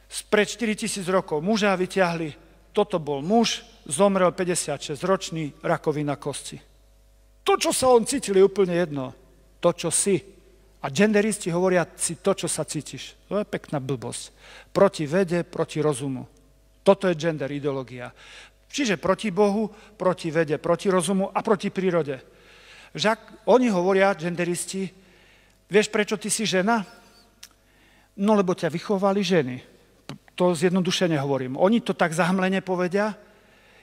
Spred 4000 rokov muža vyťahli, toto bol muž, zomrel 56-ročný, rakovina kosti. To, čo sa on cítil, je úplne jedno. To, čo si. A genderisti hovoria si to, čo sa cítiš. To je pekná blbosť. Proti vede, proti rozumu. Toto je gender ideológia. Čiže proti Bohu, proti vede, proti rozumu a proti prírode. Žak, oni hovoria, genderisti, vieš, prečo ty si žena? No, lebo ťa vychovali ženy. To zjednodušene hovorím. Oni to tak zahmlene povedia.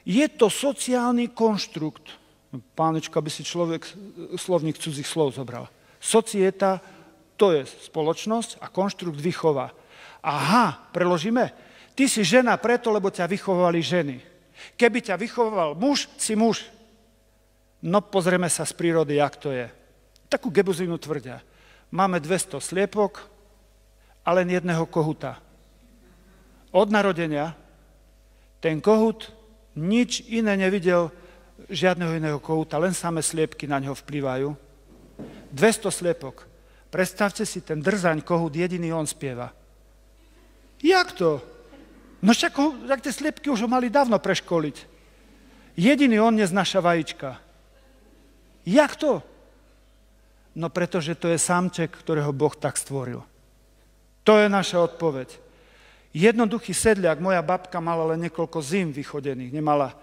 Je to sociálny konštrukt. Pánečko, aby si človek, slovník cudzích slov zobral. Societa, to je spoločnosť a konštrukt vychova. Aha, preložíme. Ty si žena preto, lebo ťa vychovali ženy. Keby ťa vychoval muž, si muž. No pozrieme sa z prírody, jak to je. Takú gebuzinu tvrdia. Máme 200 sliepok a len jedného kohuta. Od narodenia ten kohut nič iné nevidel, žiadneho iného kohuta, len samé sliepky na ňo vplývajú. 200 sliepok. Predstavte si, ten drzaň kohut, jediný on spieva. Jak to? No však, však tie sliepky už ho mali dávno preškoliť. Jediný on neznaša vajíčka. Jak to? No pretože to je samček, ktorého Boh tak stvoril. To je naša odpoveď. Jednoduchý sedliak, moja babka mala len niekoľko zim vychodených, nemala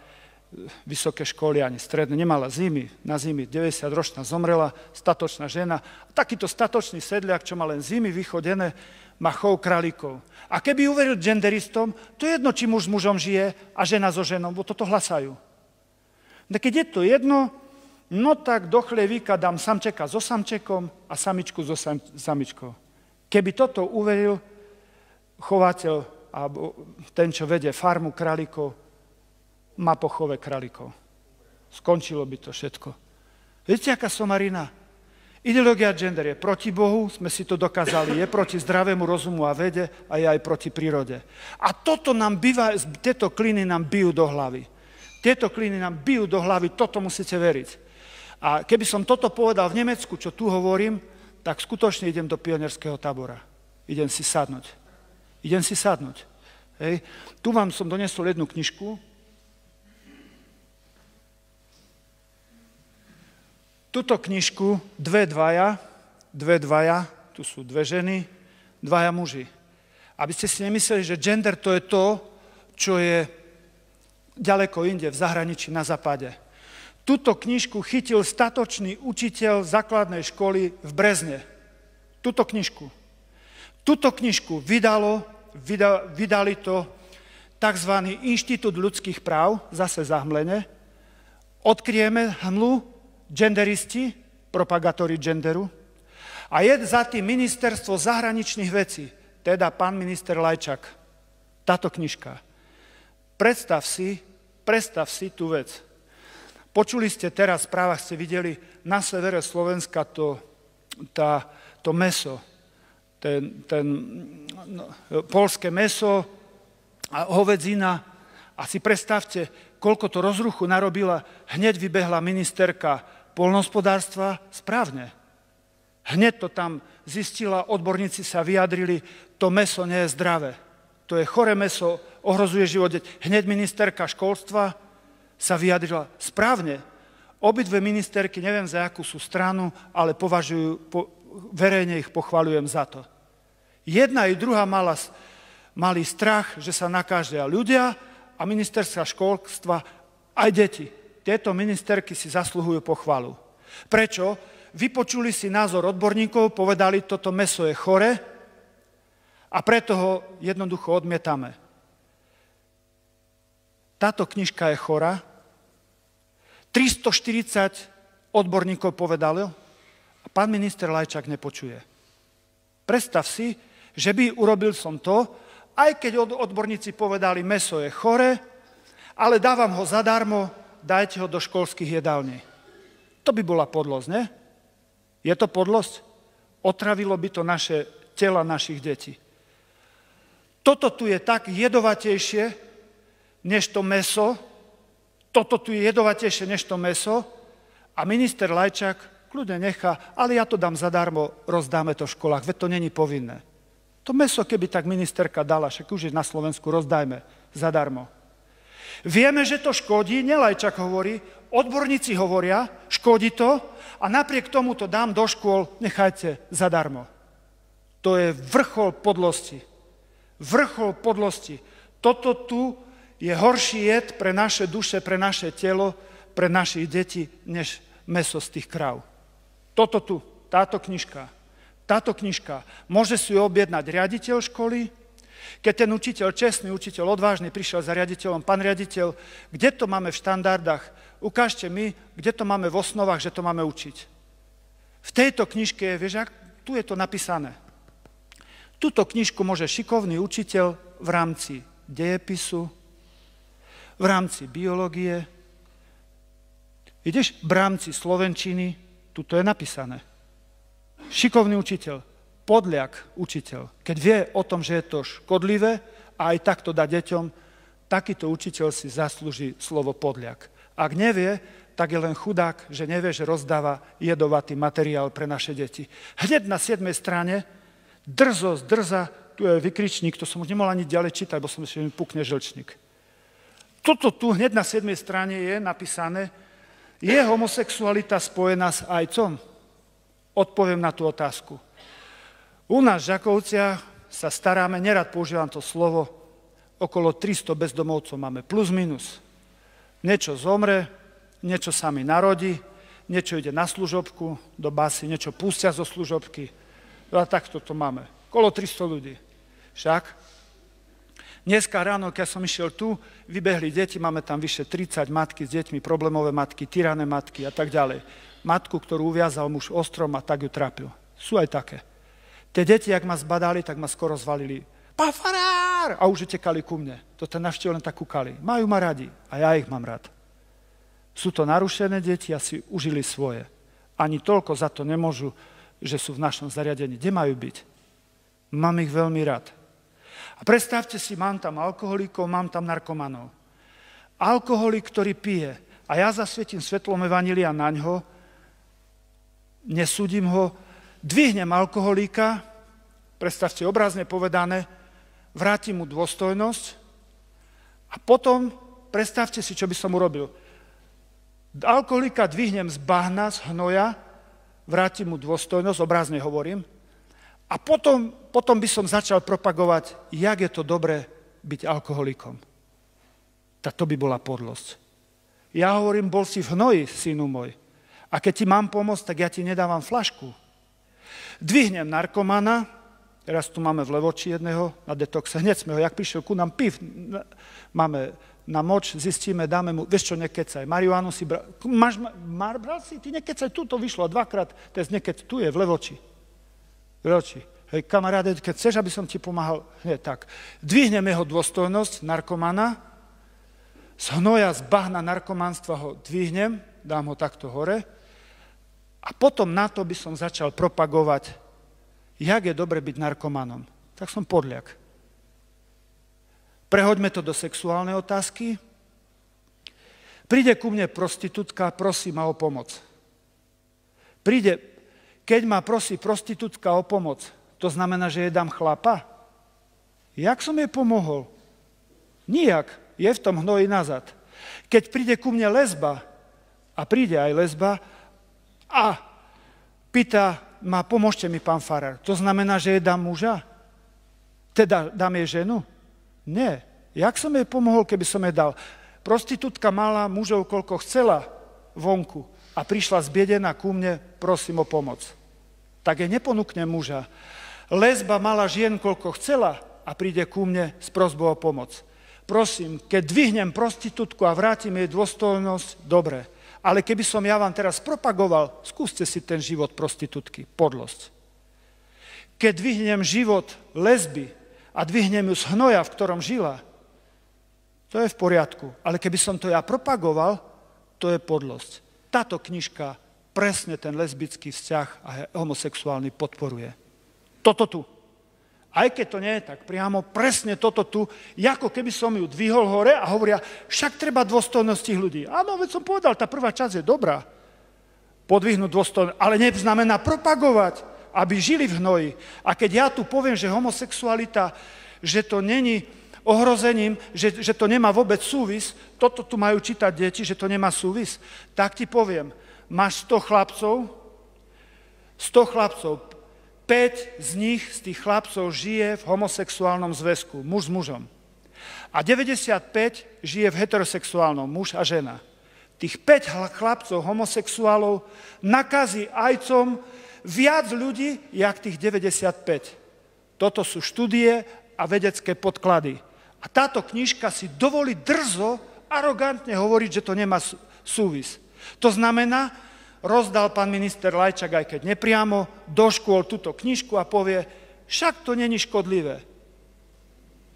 vysoké školy ani stredné, nemala zimy, na zimy 90-ročná zomrela, statočná žena. Takýto statočný sedliak, čo má len zimy vychodené, má chov králíkov. A keby uveril genderistom, to je jedno, či muž s mužom žije a žena so ženou, bo toto hlasajú. No keď je to jedno, no tak do chlievíka dám samčeka so samčekom a samičku so sam, samičkou. Keby toto uveril chovateľ alebo ten, čo vedie farmu králíkov, má po chove králíkov. Skončilo by to všetko. Viete, aká somarina? Ideológia gender je proti Bohu, sme si to dokázali, je proti zdravému rozumu a vede a je aj proti prírode. A toto nám býva, tieto kliny nám bijú do hlavy. Tieto kliny nám bijú do hlavy, toto musíte veriť. A keby som toto povedal v Nemecku, čo tu hovorím, tak skutočne idem do pionierského tábora. Idem si sadnúť. Idem si sadnúť. Hej. Tu vám som donesol jednu knižku, Tuto knižku dve dvaja, dve dvaja, tu sú dve ženy, dvaja muži. Aby ste si nemysleli, že gender to je to, čo je ďaleko inde, v zahraničí, na západe. Tuto knižku chytil statočný učiteľ základnej školy v Brezne. Tuto knižku. Tuto knižku vydalo, vydali to tzv. Inštitút ľudských práv, zase zahmlene. Odkrieme hmlu, genderisti, propagátori genderu, a je za tým ministerstvo zahraničných vecí, teda pán minister Lajčak. Táto knižka. Predstav si, predstav si tú vec. Počuli ste teraz, v správach ste videli, na severe Slovenska to, tá, to meso, ten, ten no, polské meso a hovedzina. A si predstavte, koľko to rozruchu narobila. Hneď vybehla ministerka polnohospodárstva správne. Hneď to tam zistila, odborníci sa vyjadrili, to meso nie je zdravé. To je chore meso, ohrozuje život. Hneď ministerka školstva sa vyjadrila správne. Obidve ministerky, neviem za akú sú stranu, ale považujú, po, verejne ich pochvalujem za to. Jedna i druhá mala, mali strach, že sa nakážia ľudia a ministerská školstva aj deti. Tieto ministerky si zasluhujú pochvalu. Prečo? Vypočuli si názor odborníkov, povedali, toto meso je chore a preto ho jednoducho odmietame. Táto knižka je chora. 340 odborníkov povedalo a pán minister Lajčák nepočuje. Predstav si, že by urobil som to, aj keď odborníci povedali, meso je chore, ale dávam ho zadarmo, dajte ho do školských jedální. To by bola podlosť, ne? Je to podlosť? Otravilo by to naše tela našich detí. Toto tu je tak jedovatejšie, než to meso, toto tu je jedovatejšie, než to meso a minister Lajčák kľudne nechá, ale ja to dám zadarmo, rozdáme to v školách, veď to není povinné. To meso, keby tak ministerka dala, však už je na Slovensku, rozdajme zadarmo. Vieme, že to škodí, nelajčak hovorí, odborníci hovoria, škodí to a napriek tomu to dám do škôl, nechajte zadarmo. To je vrchol podlosti. Vrchol podlosti. Toto tu je horší jed pre naše duše, pre naše telo, pre našich detí, než meso z tých kráv. Toto tu, táto knižka, táto knižka, môže si ju objednať riaditeľ školy, keď ten učiteľ, čestný učiteľ, odvážny, prišiel za riaditeľom, pán riaditeľ, kde to máme v štandardách, ukážte mi, kde to máme v osnovách, že to máme učiť. V tejto knižke, vieš, tu je to napísané. Túto knižku môže šikovný učiteľ v rámci dejepisu, v rámci biológie, ideš v rámci slovenčiny, tuto je napísané. Šikovný učiteľ podliak učiteľ, keď vie o tom, že je to škodlivé a aj takto dá deťom, takýto učiteľ si zaslúži slovo podliak. Ak nevie, tak je len chudák, že nevie, že rozdáva jedovatý materiál pre naše deti. Hneď na 7. strane drzo, zdrza, tu je vykričník, to som už nemohol ani ďalej čítať, bo som si mi pukne žlčník. Toto tu hneď na 7. strane je napísané, je homosexualita spojená s ajcom? Odpoviem na tú otázku. U nás v Žakovciach sa staráme, nerad používam to slovo, okolo 300 bezdomovcov máme, plus minus. Niečo zomre, niečo sa mi narodí, niečo ide na služobku do basy, niečo pustia zo služobky. A takto to máme. Kolo 300 ľudí. Však Dneska ráno, keď som išiel tu, vybehli deti, máme tam vyše 30 matky s deťmi, problémové matky, tyrané matky a tak ďalej. Matku, ktorú uviazal muž ostrom a tak ju trápil. Sú aj také. Tie deti, ak ma zbadali, tak ma skoro zvalili. Pán farár! A už utekali ku mne. To ten navštev len tak kúkali. Majú ma radi a ja ich mám rád. Sú to narušené deti a si užili svoje. Ani toľko za to nemôžu, že sú v našom zariadení. Kde majú byť? Mám ich veľmi rád. A predstavte si, mám tam alkoholikov, mám tam narkomanov. Alkoholik, ktorý pije a ja zasvietím svetlom Evanília na ňo, nesúdim ho, dvihnem alkoholíka, predstavte obrazne povedané, vrátim mu dôstojnosť a potom predstavte si, čo by som urobil. Alkoholíka dvihnem z bahna, z hnoja, vrátim mu dôstojnosť, obrazne hovorím, a potom, potom by som začal propagovať, jak je to dobré byť alkoholikom. Tak to by bola podlosť. Ja hovorím, bol si v hnoji, synu môj. A keď ti mám pomôcť, tak ja ti nedávam flašku. Dvihnem narkomana, teraz tu máme v Levoči jedného na detoxe, hneď sme ho, jak prišiel ku nám, piv, máme na moč, zistíme, dáme mu, vieš čo, nekecaj, marihuanu si bral, máš, mar, bral si, ty nekecaj, tu to vyšlo dvakrát, je nekec, tu je v Levoči. V Levoči. Hej, kamaráde, keď chceš, aby som ti pomáhal, hneď tak. Dvihnem jeho dôstojnosť, narkomana, z hnoja, z bahna narkomanstva ho dvihnem, dám ho takto hore, a potom na to by som začal propagovať, jak je dobre byť narkomanom. Tak som podliak. Prehoďme to do sexuálnej otázky. Príde ku mne prostitútka, prosí ma o pomoc. Príde, keď ma prosí prostitútka o pomoc, to znamená, že jej dám chlapa? Jak som jej pomohol? Nijak. Je v tom hnoji nazad. Keď príde ku mne lesba, a príde aj lesba, a pýta ma, pomôžte mi, pán Farar. To znamená, že je dám muža? Teda dám jej ženu? Nie. Jak som jej pomohol, keby som jej dal? Prostitútka mala mužov, koľko chcela vonku a prišla zbiedená ku mne, prosím o pomoc. Tak jej neponúkne muža. Lesba mala žien, koľko chcela a príde ku mne s prozbou o pomoc. Prosím, keď dvihnem prostitútku a vrátim jej dôstojnosť, dobre. Ale keby som ja vám teraz propagoval, skúste si ten život prostitútky, podlosť. Keď dvihnem život lesby a dvihnem ju z hnoja, v ktorom žila, to je v poriadku. Ale keby som to ja propagoval, to je podlosť. Táto knižka presne ten lesbický vzťah a homosexuálny podporuje. Toto tu. Aj keď to nie je tak priamo, presne toto tu, ako keby som ju dvihol hore a hovoria, však treba dôstojnosť tých ľudí. Áno, veď som povedal, tá prvá časť je dobrá. Podvihnúť dôstojnosť, ale neznamená propagovať, aby žili v hnoji. A keď ja tu poviem, že homosexualita, že to není ohrozením, že, že to nemá vôbec súvis, toto tu majú čítať deti, že to nemá súvis, tak ti poviem, máš 100 chlapcov, 100 chlapcov, 5 z nich, z tých chlapcov, žije v homosexuálnom zväzku, muž s mužom. A 95 žije v heterosexuálnom, muž a žena. Tých 5 chlapcov homosexuálov nakazí ajcom viac ľudí, jak tých 95. Toto sú štúdie a vedecké podklady. A táto knižka si dovolí drzo, arogantne hovoriť, že to nemá súvis. To znamená, rozdal pán minister Lajčak, aj keď nepriamo, do škôl túto knižku a povie, však to není škodlivé.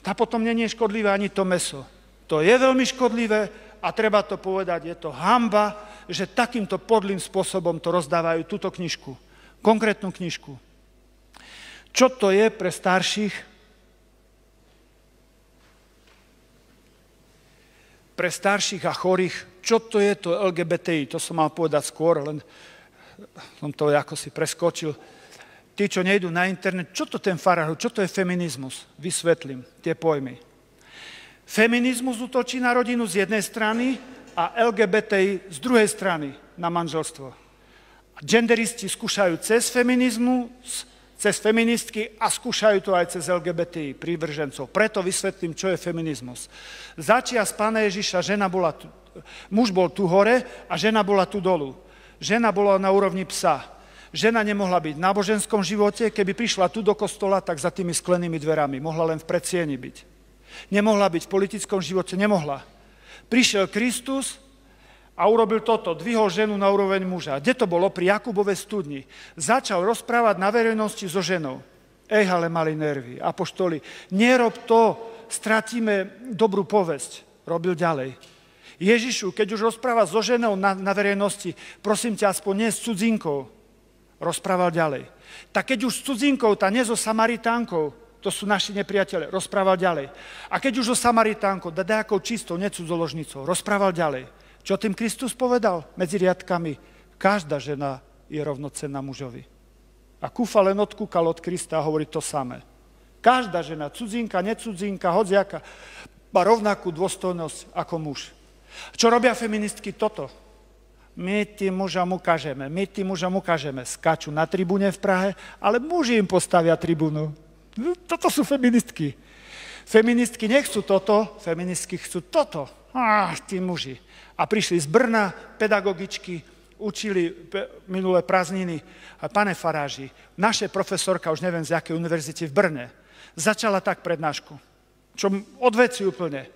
A potom není škodlivé ani to meso. To je veľmi škodlivé a treba to povedať, je to hamba, že takýmto podlým spôsobom to rozdávajú túto knižku, konkrétnu knižku. Čo to je pre starších? pre starších a chorých, čo to je to LGBTI, to som mal povedať skôr, len som to ako si preskočil. Tí, čo nejdú na internet, čo to ten farár, čo to je feminizmus? Vysvetlím tie pojmy. Feminizmus utočí na rodinu z jednej strany a LGBTI z druhej strany na manželstvo. Genderisti skúšajú cez feminizmus cez feministky a skúšajú to aj cez LGBTI prívržencov. Preto vysvetlím, čo je feminizmus. Začia z pána Ježiša, žena bola muž bol tu hore a žena bola tu dolu. Žena bola na úrovni psa. Žena nemohla byť v náboženskom živote, keby prišla tu do kostola, tak za tými sklenými dverami. Mohla len v predsieni byť. Nemohla byť v politickom živote, nemohla. Prišiel Kristus, a urobil toto, dvihol ženu na úroveň muža. Kde to bolo? Pri Jakubovej studni. Začal rozprávať na verejnosti so ženou. Ej, ale mali nervy. Apoštoli, nerob to, stratíme dobrú povesť. Robil ďalej. Ježišu, keď už rozpráva so ženou na, na verejnosti, prosím ťa, aspoň nie s cudzinkou. Rozprával ďalej. Tak keď už s cudzinkou, tá nie so Samaritánkou, to sú naši nepriateľe, rozprával ďalej. A keď už so Samaritánkou, dadákou čistou, necudzoložnicou, rozprával ďalej. Čo tým Kristus povedal medzi riadkami? Každá žena je rovnocenná mužovi. A Kufa len odkúkal od Krista a hovorí to samé. Každá žena, cudzinka, necudzinka, hodziaka, má rovnakú dôstojnosť ako muž. Čo robia feministky? Toto. My tým mužom ukážeme, my tým mužom ukážeme. Skačú na tribúne v Prahe, ale muži im postavia tribúnu. Toto sú feministky. Feministky nechcú toto, feministky chcú toto. Á, tí muži a prišli z Brna pedagogičky, učili minulé prázdniny. Pane Faráži, naša profesorka, už neviem z akej univerzity v Brne, začala tak prednášku, čo odveci úplne.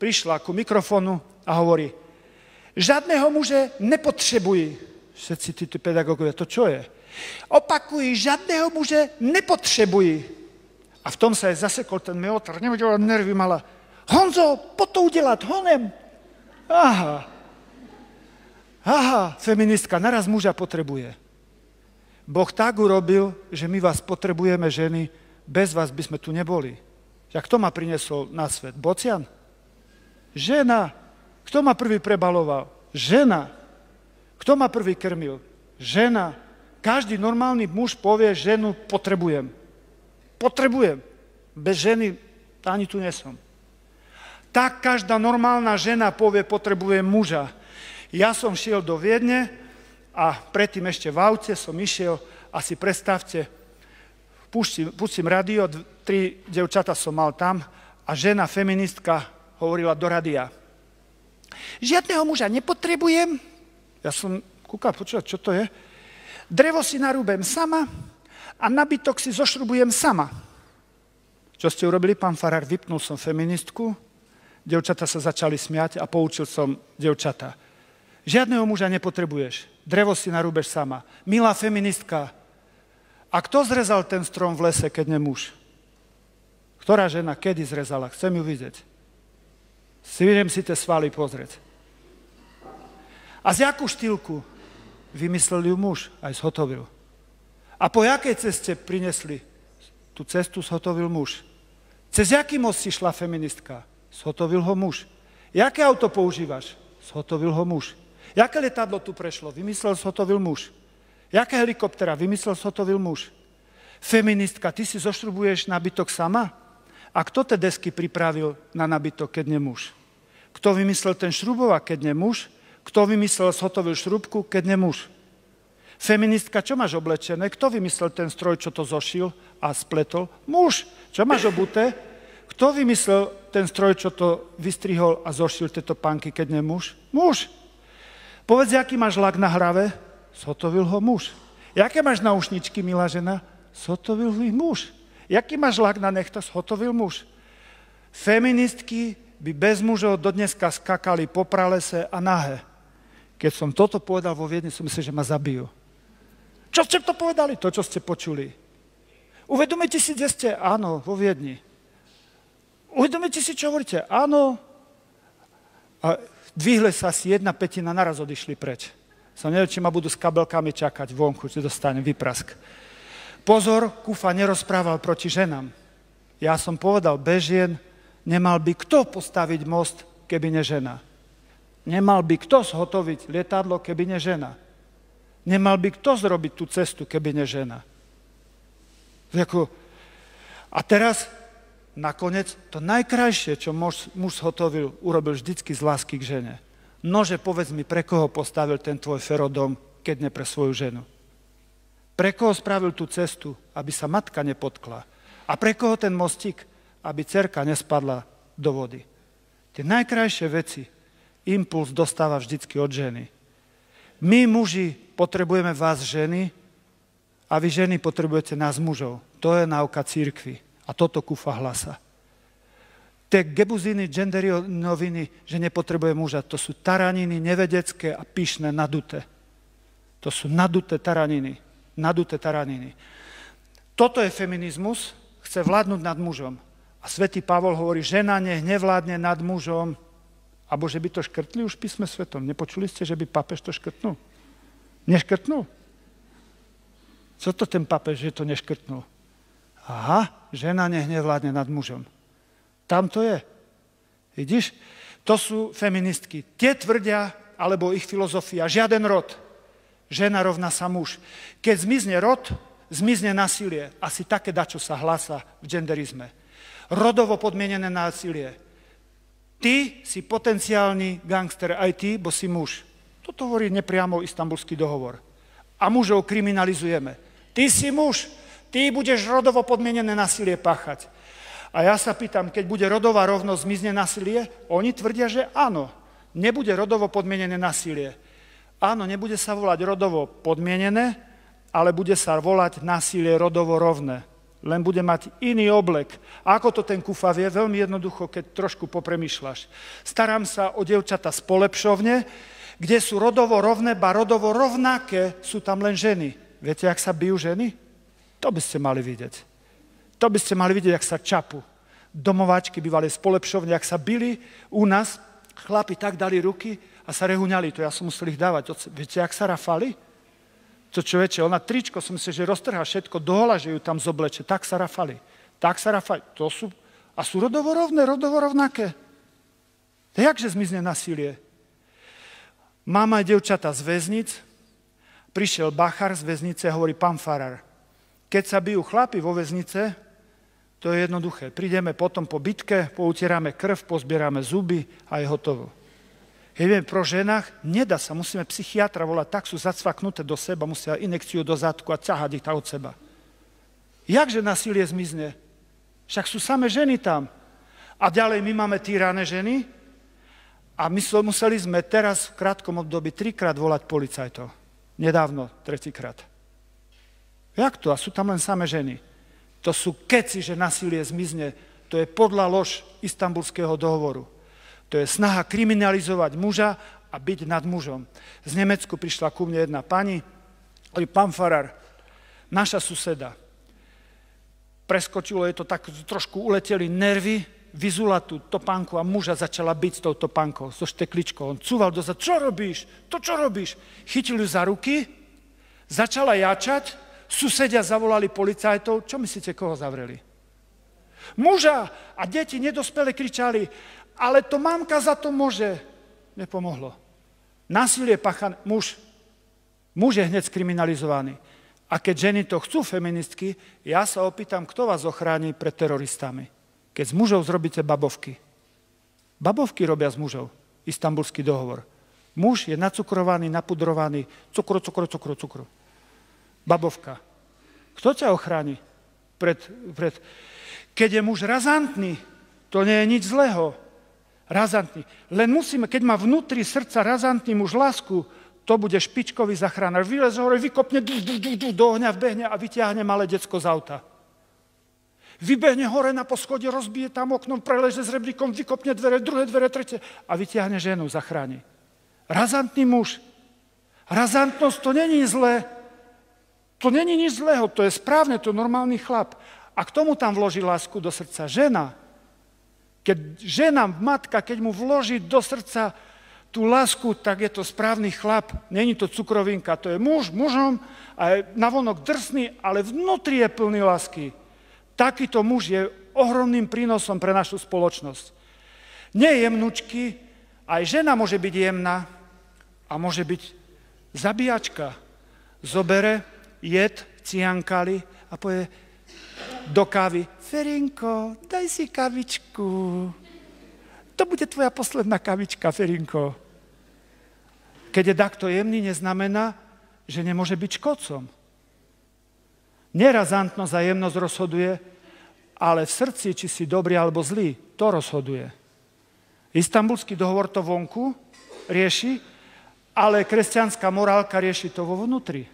Prišla ku mikrofónu a hovorí, žiadného muže nepotřebují. Všetci títo pedagógovia, to čo je? Opakují, žiadného muže nepotřebují. A v tom sa je zasekol ten meotr, nevedela, nervy mala. Honzo, po to udelať, honem. Aha. Aha, feministka, naraz muža potrebuje. Boh tak urobil, že my vás potrebujeme, ženy, bez vás by sme tu neboli. A kto ma priniesol na svet? Bocian? Žena. Kto ma prvý prebaloval? Žena. Kto ma prvý krmil? Žena. Každý normálny muž povie, ženu potrebujem. Potrebujem. Bez ženy ani tu nesom tak každá normálna žena povie, potrebuje muža. Ja som šiel do Viedne a predtým ešte v aute som išiel, asi predstavte, pustím, pustím radio, tri devčata som mal tam a žena feministka hovorila do radia. Žiadneho muža nepotrebujem. Ja som kúkal, počúvať, čo to je? Drevo si narúbem sama a nabytok si zošrubujem sama. Čo ste urobili, pán Farár? Vypnul som feministku, devčata sa začali smiať a poučil som devčata. Žiadneho muža nepotrebuješ. Drevo si narúbeš sama. Milá feministka, a kto zrezal ten strom v lese, keď nie muž? Ktorá žena kedy zrezala? Chcem ju vidieť. Si idem si tie svaly pozrieť. A z jakú štýlku vymyslel ju muž, aj zhotovil. A po jakej ceste prinesli? Tú cestu zhotovil muž. Cez jaký most si šla feministka? Zhotovil ho muž. Jaké auto používaš? Zhotovil ho muž. Jaké letadlo tu prešlo? Vymyslel, zhotovil muž. Jaká helikoptera? Vymyslel sotovil muž. Feministka, ty si zošrubuješ nabytok sama? A kto tie desky pripravil na nabytok, keď nie muž? Kto vymyslel ten šrubovák, keď nie muž? Kto vymyslel zhotovil šrubku, keď nie muž? Feministka, čo máš oblečené? Kto vymyslel ten stroj, čo to zošil a spletol? Muž. Čo máš obuté? Kto vymyslel ten stroj, čo to vystrihol a zošil tieto panky, keď nie muž? Muž. Povedz, aký máš lak na hrave? Sotovil ho muž. Jaké máš naušničky, milá žena? Sotovil ho muž. Jaký máš lak na nechta? Sotovil muž. Feministky by bez mužov dodneska skakali po pralese a nahe. Keď som toto povedal vo Viedni, som myslel, že ma zabijú. Čo ste to povedali? To, čo ste počuli. Uvedomite si, kde ste? Áno, vo Viedni. Uvedomite si, čo hovoríte? Áno. A dvihle sa si jedna petina, naraz odišli preč. Som neviem, či ma budú s kabelkami čakať vonku, či dostanem vyprask. Pozor, Kufa nerozprával proti ženám. Ja som povedal, bez žien nemal by kto postaviť most, keby ne žena. Nemal by kto zhotoviť lietadlo, keby ne žena. Nemal by kto zrobiť tú cestu, keby ne žena. A teraz nakoniec to najkrajšie, čo muž, zhotovil, urobil vždycky z lásky k žene. Nože, povedz mi, pre koho postavil ten tvoj ferodom, keď ne pre svoju ženu? Pre koho spravil tú cestu, aby sa matka nepotkla? A pre koho ten mostík, aby cerka nespadla do vody? Tie najkrajšie veci impuls dostáva vždycky od ženy. My, muži, potrebujeme vás ženy a vy ženy potrebujete nás mužov. To je náuka církvy. A toto kúfa hlasa tie gebuziny, gendery noviny, že nepotrebuje muža, to sú taraniny nevedecké a pyšné, naduté. To sú naduté taraniny. Naduté taraniny. Toto je feminizmus, chce vládnuť nad mužom. A svätý Pavol hovorí, žena nech nevládne nad mužom. Abo že by to škrtli už písme svetom. Nepočuli ste, že by papež to škrtnul? Neškrtnul? Co to ten papež, že to neškrtnul? Aha, žena nech nevládne nad mužom. Tam to je. Vidíš? To sú feministky. Tie tvrdia, alebo ich filozofia, žiaden rod. Žena rovná sa muž. Keď zmizne rod, zmizne násilie. Asi také dačo sa hlasa v genderizme. Rodovo podmienené násilie. Ty si potenciálny gangster, aj ty, bo si muž. Toto hovorí nepriamo istambulský dohovor. A mužov kriminalizujeme. Ty si muž, ty budeš rodovo podmienené násilie páchať. A ja sa pýtam, keď bude rodová rovnosť, zmizne nasilie? Oni tvrdia, že áno. Nebude rodovo podmienené nasilie. Áno, nebude sa volať rodovo podmienené, ale bude sa volať násilie rodovo rovné. Len bude mať iný oblek. A ako to ten kufa vie? Veľmi jednoducho, keď trošku popremýšľaš. Starám sa o devčata z polepšovne, kde sú rodovo rovné, ba rodovo rovnaké, sú tam len ženy. Viete, ak sa bijú ženy? To by ste mali vidieť. To by ste mali vidieť, ak sa čapu. Domováčky bývali spolepšovne, ak sa bili u nás, chlapi tak dali ruky a sa rehuňali. To ja som musel ich dávať. Viete, ak sa rafali? To človeče, ona tričko, som myslel, že roztrhá všetko dohola, že ju tam zobleče. Tak sa rafali. Tak sa rafali. To sú, a sú rodovo rovné, rodovo rovnaké. To jakže zmizne nasilie? Mám aj devčata z väznic, prišiel Bachar z väznice a hovorí, pán Farar, keď sa bijú chlapi vo väznice, to je jednoduché. Prídeme potom po bitke, poutierame krv, pozbierame zuby a je hotovo. Keď vieme, pro ženách nedá sa, musíme psychiatra volať, tak sú zacvaknuté do seba, musia inekciu do zadku a ťahať ich od seba. Jakže nasilie zmizne? Však sú samé ženy tam. A ďalej my máme týrané ženy a my museli sme teraz v krátkom období trikrát volať policajtov. Nedávno, tretíkrát. Jak to? A sú tam len samé ženy. To sú keci, že nasilie zmizne. To je podľa lož istambulského dohovoru. To je snaha kriminalizovať muža a byť nad mužom. Z Nemecku prišla ku mne jedna pani, hovorí, pán Farar, naša suseda, preskočilo je to tak, trošku uleteli nervy, vyzula tú topánku a muža začala byť s tou topánkou, so štekličkou. On cúval dozad, čo robíš? To čo robíš? Chytil ju za ruky, začala jačať, susedia zavolali policajtov, čo myslíte, koho zavreli? Muža a deti nedospele kričali, ale to mamka za to môže. Nepomohlo. Násilie pachané, muž, muž je hneď skriminalizovaný. A keď ženy to chcú, feministky, ja sa opýtam, kto vás ochráni pred teroristami. Keď z mužov zrobíte babovky. Babovky robia z mužov. Istambulský dohovor. Muž je nacukrovaný, napudrovaný, cukru, cukru, cukru, cukru. Babovka. Kto ťa ochráni? Pred, pred... Keď je muž razantný, to nie je nič zlého. Razantný. Len musíme, keď má vnútri srdca razantný muž lásku, to bude špičkový zachránár. Vylez hore, vykopne du, du, du, du, do ohňa, vbehne a vyťahne malé decko z auta. Vybehne hore na poschodie, rozbije tam oknom, preleže s rebríkom, vykopne dvere, druhé dvere, tretie a vyťahne ženu, zachráni. Razantný muž. Razantnosť to není zlé. To není nič zlého, to je správne, to je normálny chlap. A k tomu tam vloží lásku do srdca žena. Keď žena, matka, keď mu vloží do srdca tú lásku, tak je to správny chlap. Není to cukrovinka, to je muž mužom a je navonok drsný, ale vnútri je plný lásky. Takýto muž je ohromným prínosom pre našu spoločnosť. Nie jemnučky, aj žena môže byť jemná a môže byť zabíjačka. Zobere jed, ciankali a povie do kávy, Ferinko, daj si kavičku. To bude tvoja posledná kavička, Ferinko. Keď je takto jemný, neznamená, že nemôže byť škodcom. Nerazantnosť a jemnosť rozhoduje, ale v srdci, či si dobrý alebo zlý, to rozhoduje. Istanbulský dohovor to vonku rieši, ale kresťanská morálka rieši to vo vnútri.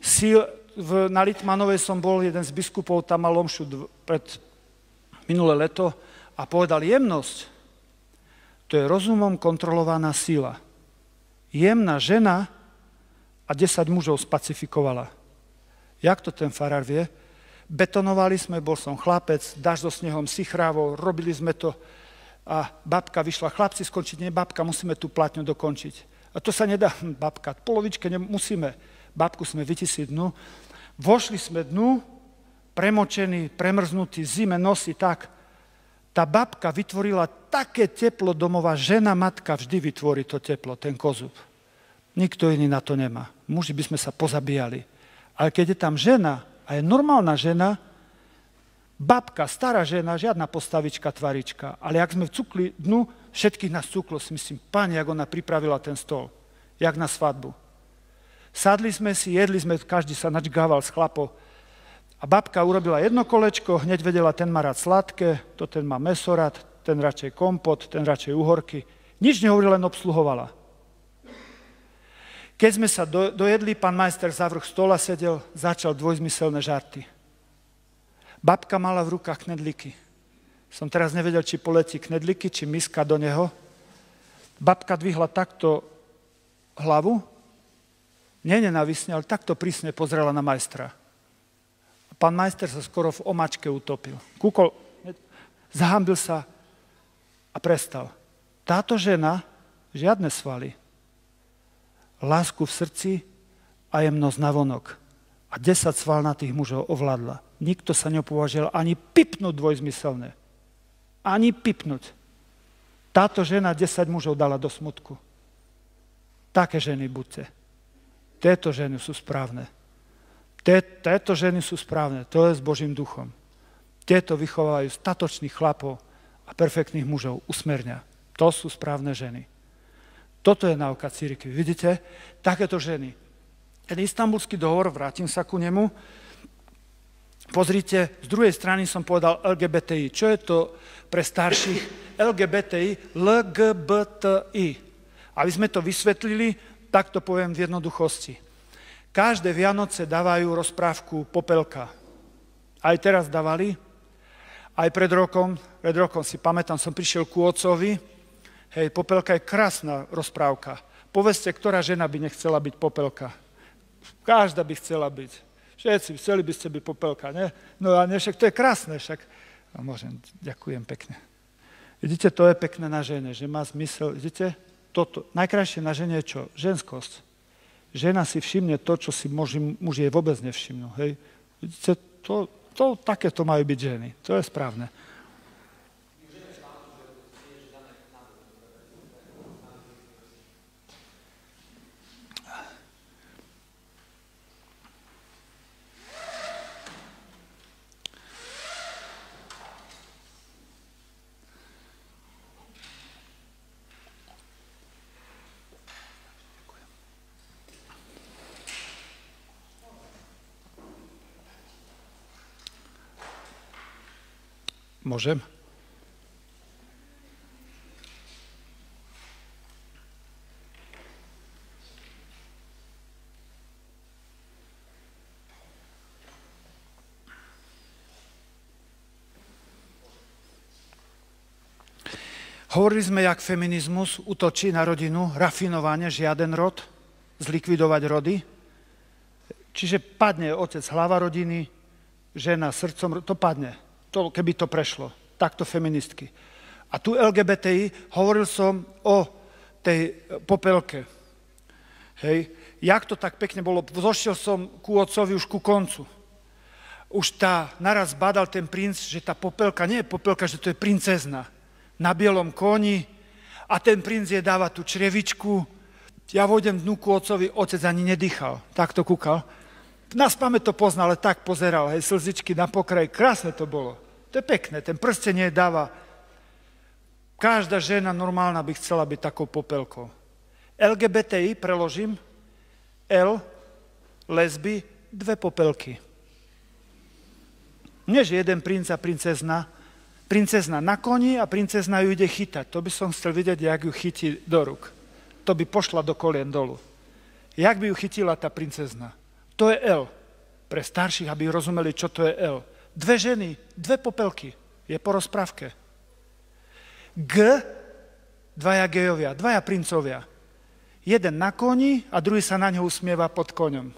Síl, v, na Litmanovej som bol, jeden z biskupov tam mal omšu pred minulé leto a povedal jemnosť, to je rozumom kontrolovaná sila. Jemná žena a 10 mužov spacifikovala. Jak to ten farár vie? Betonovali sme, bol som chlapec, dáš so snehom, sichrávou, robili sme to a babka vyšla, chlapci skončiť, nie babka, musíme tú platňu dokončiť. A to sa nedá, [laughs] babka, polovičke musíme. Babku sme vytisli dnu, vošli sme dnu, premočený, premrznutý, zime nosí tak, tá babka vytvorila také teplo domova, žena, matka vždy vytvorí to teplo, ten kozub. Nikto iný na to nemá. Muži by sme sa pozabíjali. Ale keď je tam žena, a je normálna žena, babka, stará žena, žiadna postavička, tvarička, ale ak sme vcukli dnu, všetkých nás cuklo, si myslím, pani, jak ona pripravila ten stôl, jak na svadbu. Sadli sme si, jedli sme, každý sa načgával s chlapom, a babka urobila jedno kolečko, hneď vedela, ten má rád sladké, to ten má mesorad, ten radšej kompot, ten radšej uhorky. Nič nehovorila, len obsluhovala. Keď sme sa do, dojedli, pán majster za vrch stola sedel, začal dvojzmyselné žarty. Babka mala v rukách knedliky. Som teraz nevedel, či poletí knedliky, či miska do neho. Babka dvihla takto hlavu, nenenavisne, ale takto prísne pozrela na majstra. Pán majster sa skoro v omačke utopil. Kúkol, zahambil sa a prestal. Táto žena, žiadne svaly, lásku v srdci a jemnosť na vonok. A 10 tých mužov ovládla. Nikto sa nepovažil ani pipnúť dvojzmyselné. Ani pipnúť. Táto žena 10 mužov dala do smutku. Také ženy buďte. Tieto ženy sú správne. Tieto ženy sú správne, to je s Božím duchom. Tieto vychovajú statočných chlapov a perfektných mužov, usmerňa. To sú správne ženy. Toto je náuka církvy. Vidíte? Takéto ženy. Ten istambulský dohovor, vrátim sa ku nemu, Pozrite, z druhej strany som povedal LGBTI. Čo je to pre starších? LGBTI, LGBTI. Aby sme to vysvetlili, tak to poviem v jednoduchosti. Každé Vianoce dávajú rozprávku Popelka. Aj teraz dávali, aj pred rokom, pred rokom si pamätám, som prišiel ku otcovi, hej, Popelka je krásna rozprávka. Povedzte, ktorá žena by nechcela byť Popelka. Každá by chcela byť. Všetci, chceli by ste byť popelka, ne? No a ne, však to je krásne, však. A môžem, ďakujem pekne. Vidíte, to je pekné na žene, že má zmysel, vidíte, toto, najkrajšie na žene je čo? Ženskosť. Žena si všimne to, čo si muži, muži jej vôbec nevšimnú, hej? To, to, také to majú byť ženy, to je správne. Môžem? Hovorili sme, jak feminizmus utočí na rodinu, rafinovanie, žiaden rod, zlikvidovať rody. Čiže padne otec hlava rodiny, žena srdcom, to padne to, keby to prešlo. Takto feministky. A tu LGBTI hovoril som o tej popelke. Hej. Jak to tak pekne bolo, zošiel som ku otcovi už ku koncu. Už tá, naraz badal ten princ, že tá popelka nie je popelka, že to je princezna. Na bielom koni a ten princ je dáva tú črevičku. Ja vodem dnu ku otcovi, otec ani nedýchal. Tak to kúkal. Na spame to poznal, ale tak pozeral, hej, slzičky na pokraj. Krásne to bolo. To je pekné, ten prstenie dáva. Každá žena normálna by chcela byť takou popelkou. LGBTI preložím. L, lesby, dve popelky. Nie, že jeden princ a princezna. Princezna na koni a princezna ju ide chytať. To by som chcel vidieť, jak ju chytí do ruk. To by pošla do kolien dolu. Jak by ju chytila tá princezna? To je L. Pre starších, aby rozumeli, čo to je L dve ženy, dve popelky. Je po rozprávke. G, dvaja gejovia, dvaja princovia. Jeden na koni a druhý sa na ňo usmieva pod koňom.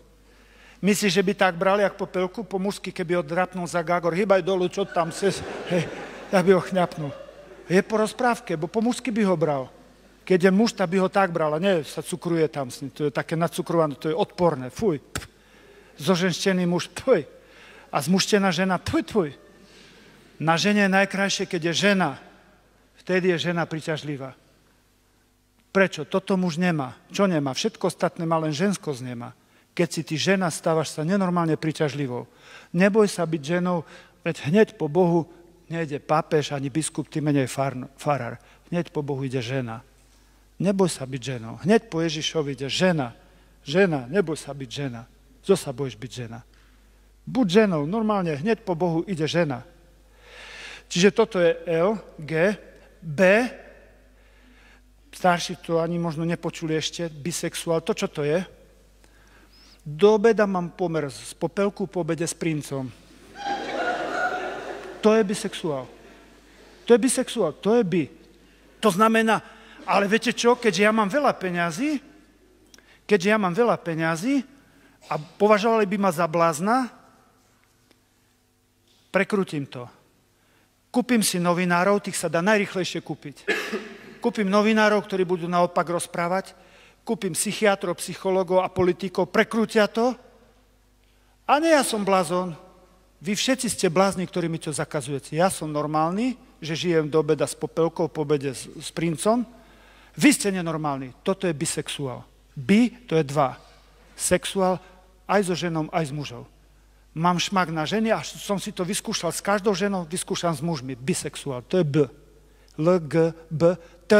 Myslíš, že by tak brali, jak popelku, po mužsky, keby ho drapnul za Gagor, hýbaj dolu, čo tam se, hej, tak by ho chňapnul. Je po rozprávke, bo po mužsky by ho bral. Keď je muž, tak by ho tak bral, a nie sa cukruje tam s ním. To je také nadcukrované, to je odporné, fuj. Zoženštený muž, fuj a zmuštená žena, tvoj, tvoj. Na žene je najkrajšie, keď je žena. Vtedy je žena priťažlivá. Prečo? Toto muž nemá. Čo nemá? Všetko ostatné má, len ženskosť nemá. Keď si ty žena, stávaš sa nenormálne priťažlivou. Neboj sa byť ženou, veď hneď po Bohu nejde pápež ani biskup, ty menej farár. Hneď po Bohu ide žena. Neboj sa byť ženou. Hneď po Ježišovi ide žena. Žena, neboj sa byť žena. Čo sa bojíš byť žena? Buď ženou, normálne hneď po Bohu ide žena. Čiže toto je L, G, B, starší to ani možno nepočuli ešte, bisexuál, to čo to je? Do obeda mám pomer z popelku po obede s princom. To je bisexuál. To je bisexuál, to je bi. To znamená, ale viete čo, keďže ja mám veľa peňazí, keďže ja mám veľa peňazí a považovali by ma za blázna, Prekrutím to. Kúpim si novinárov, tých sa dá najrychlejšie kúpiť. Kúpim novinárov, ktorí budú naopak rozprávať, kúpim psychiatrov, psychologov a politikov, prekrútia to. A nie ja som blázon. Vy všetci ste blázni, ktorí mi to zakazujete. Ja som normálny, že žijem do obeda s popelkou, po obede s, s princom. Vy ste nenormálni. Toto je bisexuál. Bi to je dva. Sexuál aj so ženou, aj s mužou mám šmak na ženy a som si to vyskúšal s každou ženou, vyskúšam s mužmi. Bisexuál, to je B. L, G, B, T.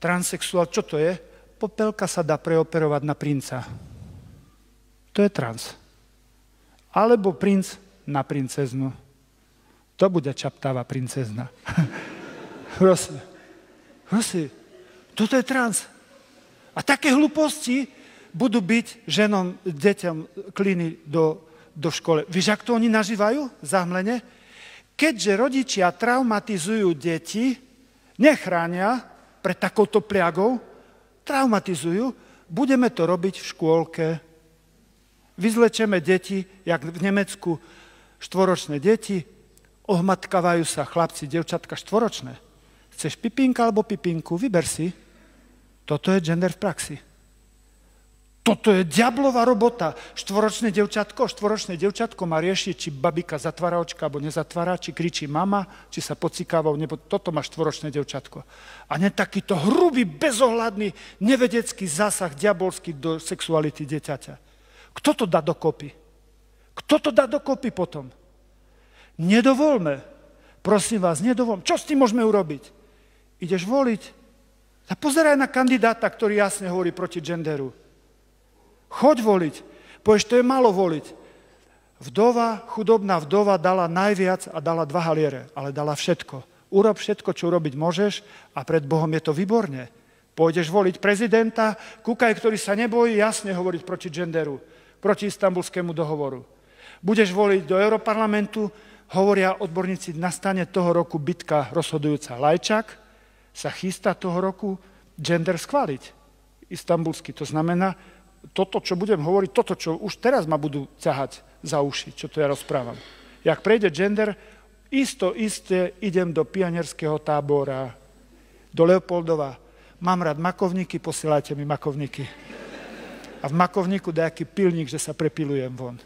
Transsexuál, čo to je? Popelka sa dá preoperovať na princa. To je trans. Alebo princ na princeznu. To bude čaptáva princezna. [laughs] Prosím. Prosím. Toto je trans. A také hlúposti budú byť ženom, deťom kliny do, do škole. Víš, ak to oni nažívajú zahmlene? Keďže rodičia traumatizujú deti, nechránia pred takouto pliagou, traumatizujú, budeme to robiť v škôlke. Vyzlečeme deti, jak v Nemecku, štvoročné deti, ohmatkávajú sa chlapci, devčatka štvoročné. Chceš pipinka alebo pipinku? Vyber si. Toto je gender v praxi. Toto je diablová robota. Štvoročné devčatko, štvoročné devčatko má riešiť, či babika zatvára očka alebo nezatvára, či kričí mama, či sa pocikáva, nebo toto má štvoročné devčatko. A ne takýto hrubý, bezohľadný, nevedecký zásah diabolský do sexuality dieťaťa. Kto to dá dokopy? Kto to dá dokopy potom? Nedovolme. Prosím vás, nedovolme. Čo s tým môžeme urobiť? Ideš voliť? A pozeraj na kandidáta, ktorý jasne hovorí proti genderu. Choď voliť. Povieš, to je malo voliť. Vdova, chudobná vdova dala najviac a dala dva haliere, ale dala všetko. Urob všetko, čo urobiť môžeš a pred Bohom je to výborne. Pôjdeš voliť prezidenta, kúkaj, ktorý sa nebojí jasne hovoriť proti genderu, proti istambulskému dohovoru. Budeš voliť do Europarlamentu, hovoria odborníci, nastane toho roku bitka rozhodujúca. Lajčak sa chystá toho roku gender schváliť. Istambulský. To znamená, toto, čo budem hovoriť, toto, čo už teraz ma budú ťahať za uši, čo to ja rozprávam. Jak prejde gender, isto, isté idem do pionierského tábora, do Leopoldova. Mám rád makovníky, posielajte mi makovníky. A v makovníku nejaký pilník, že sa prepilujem von.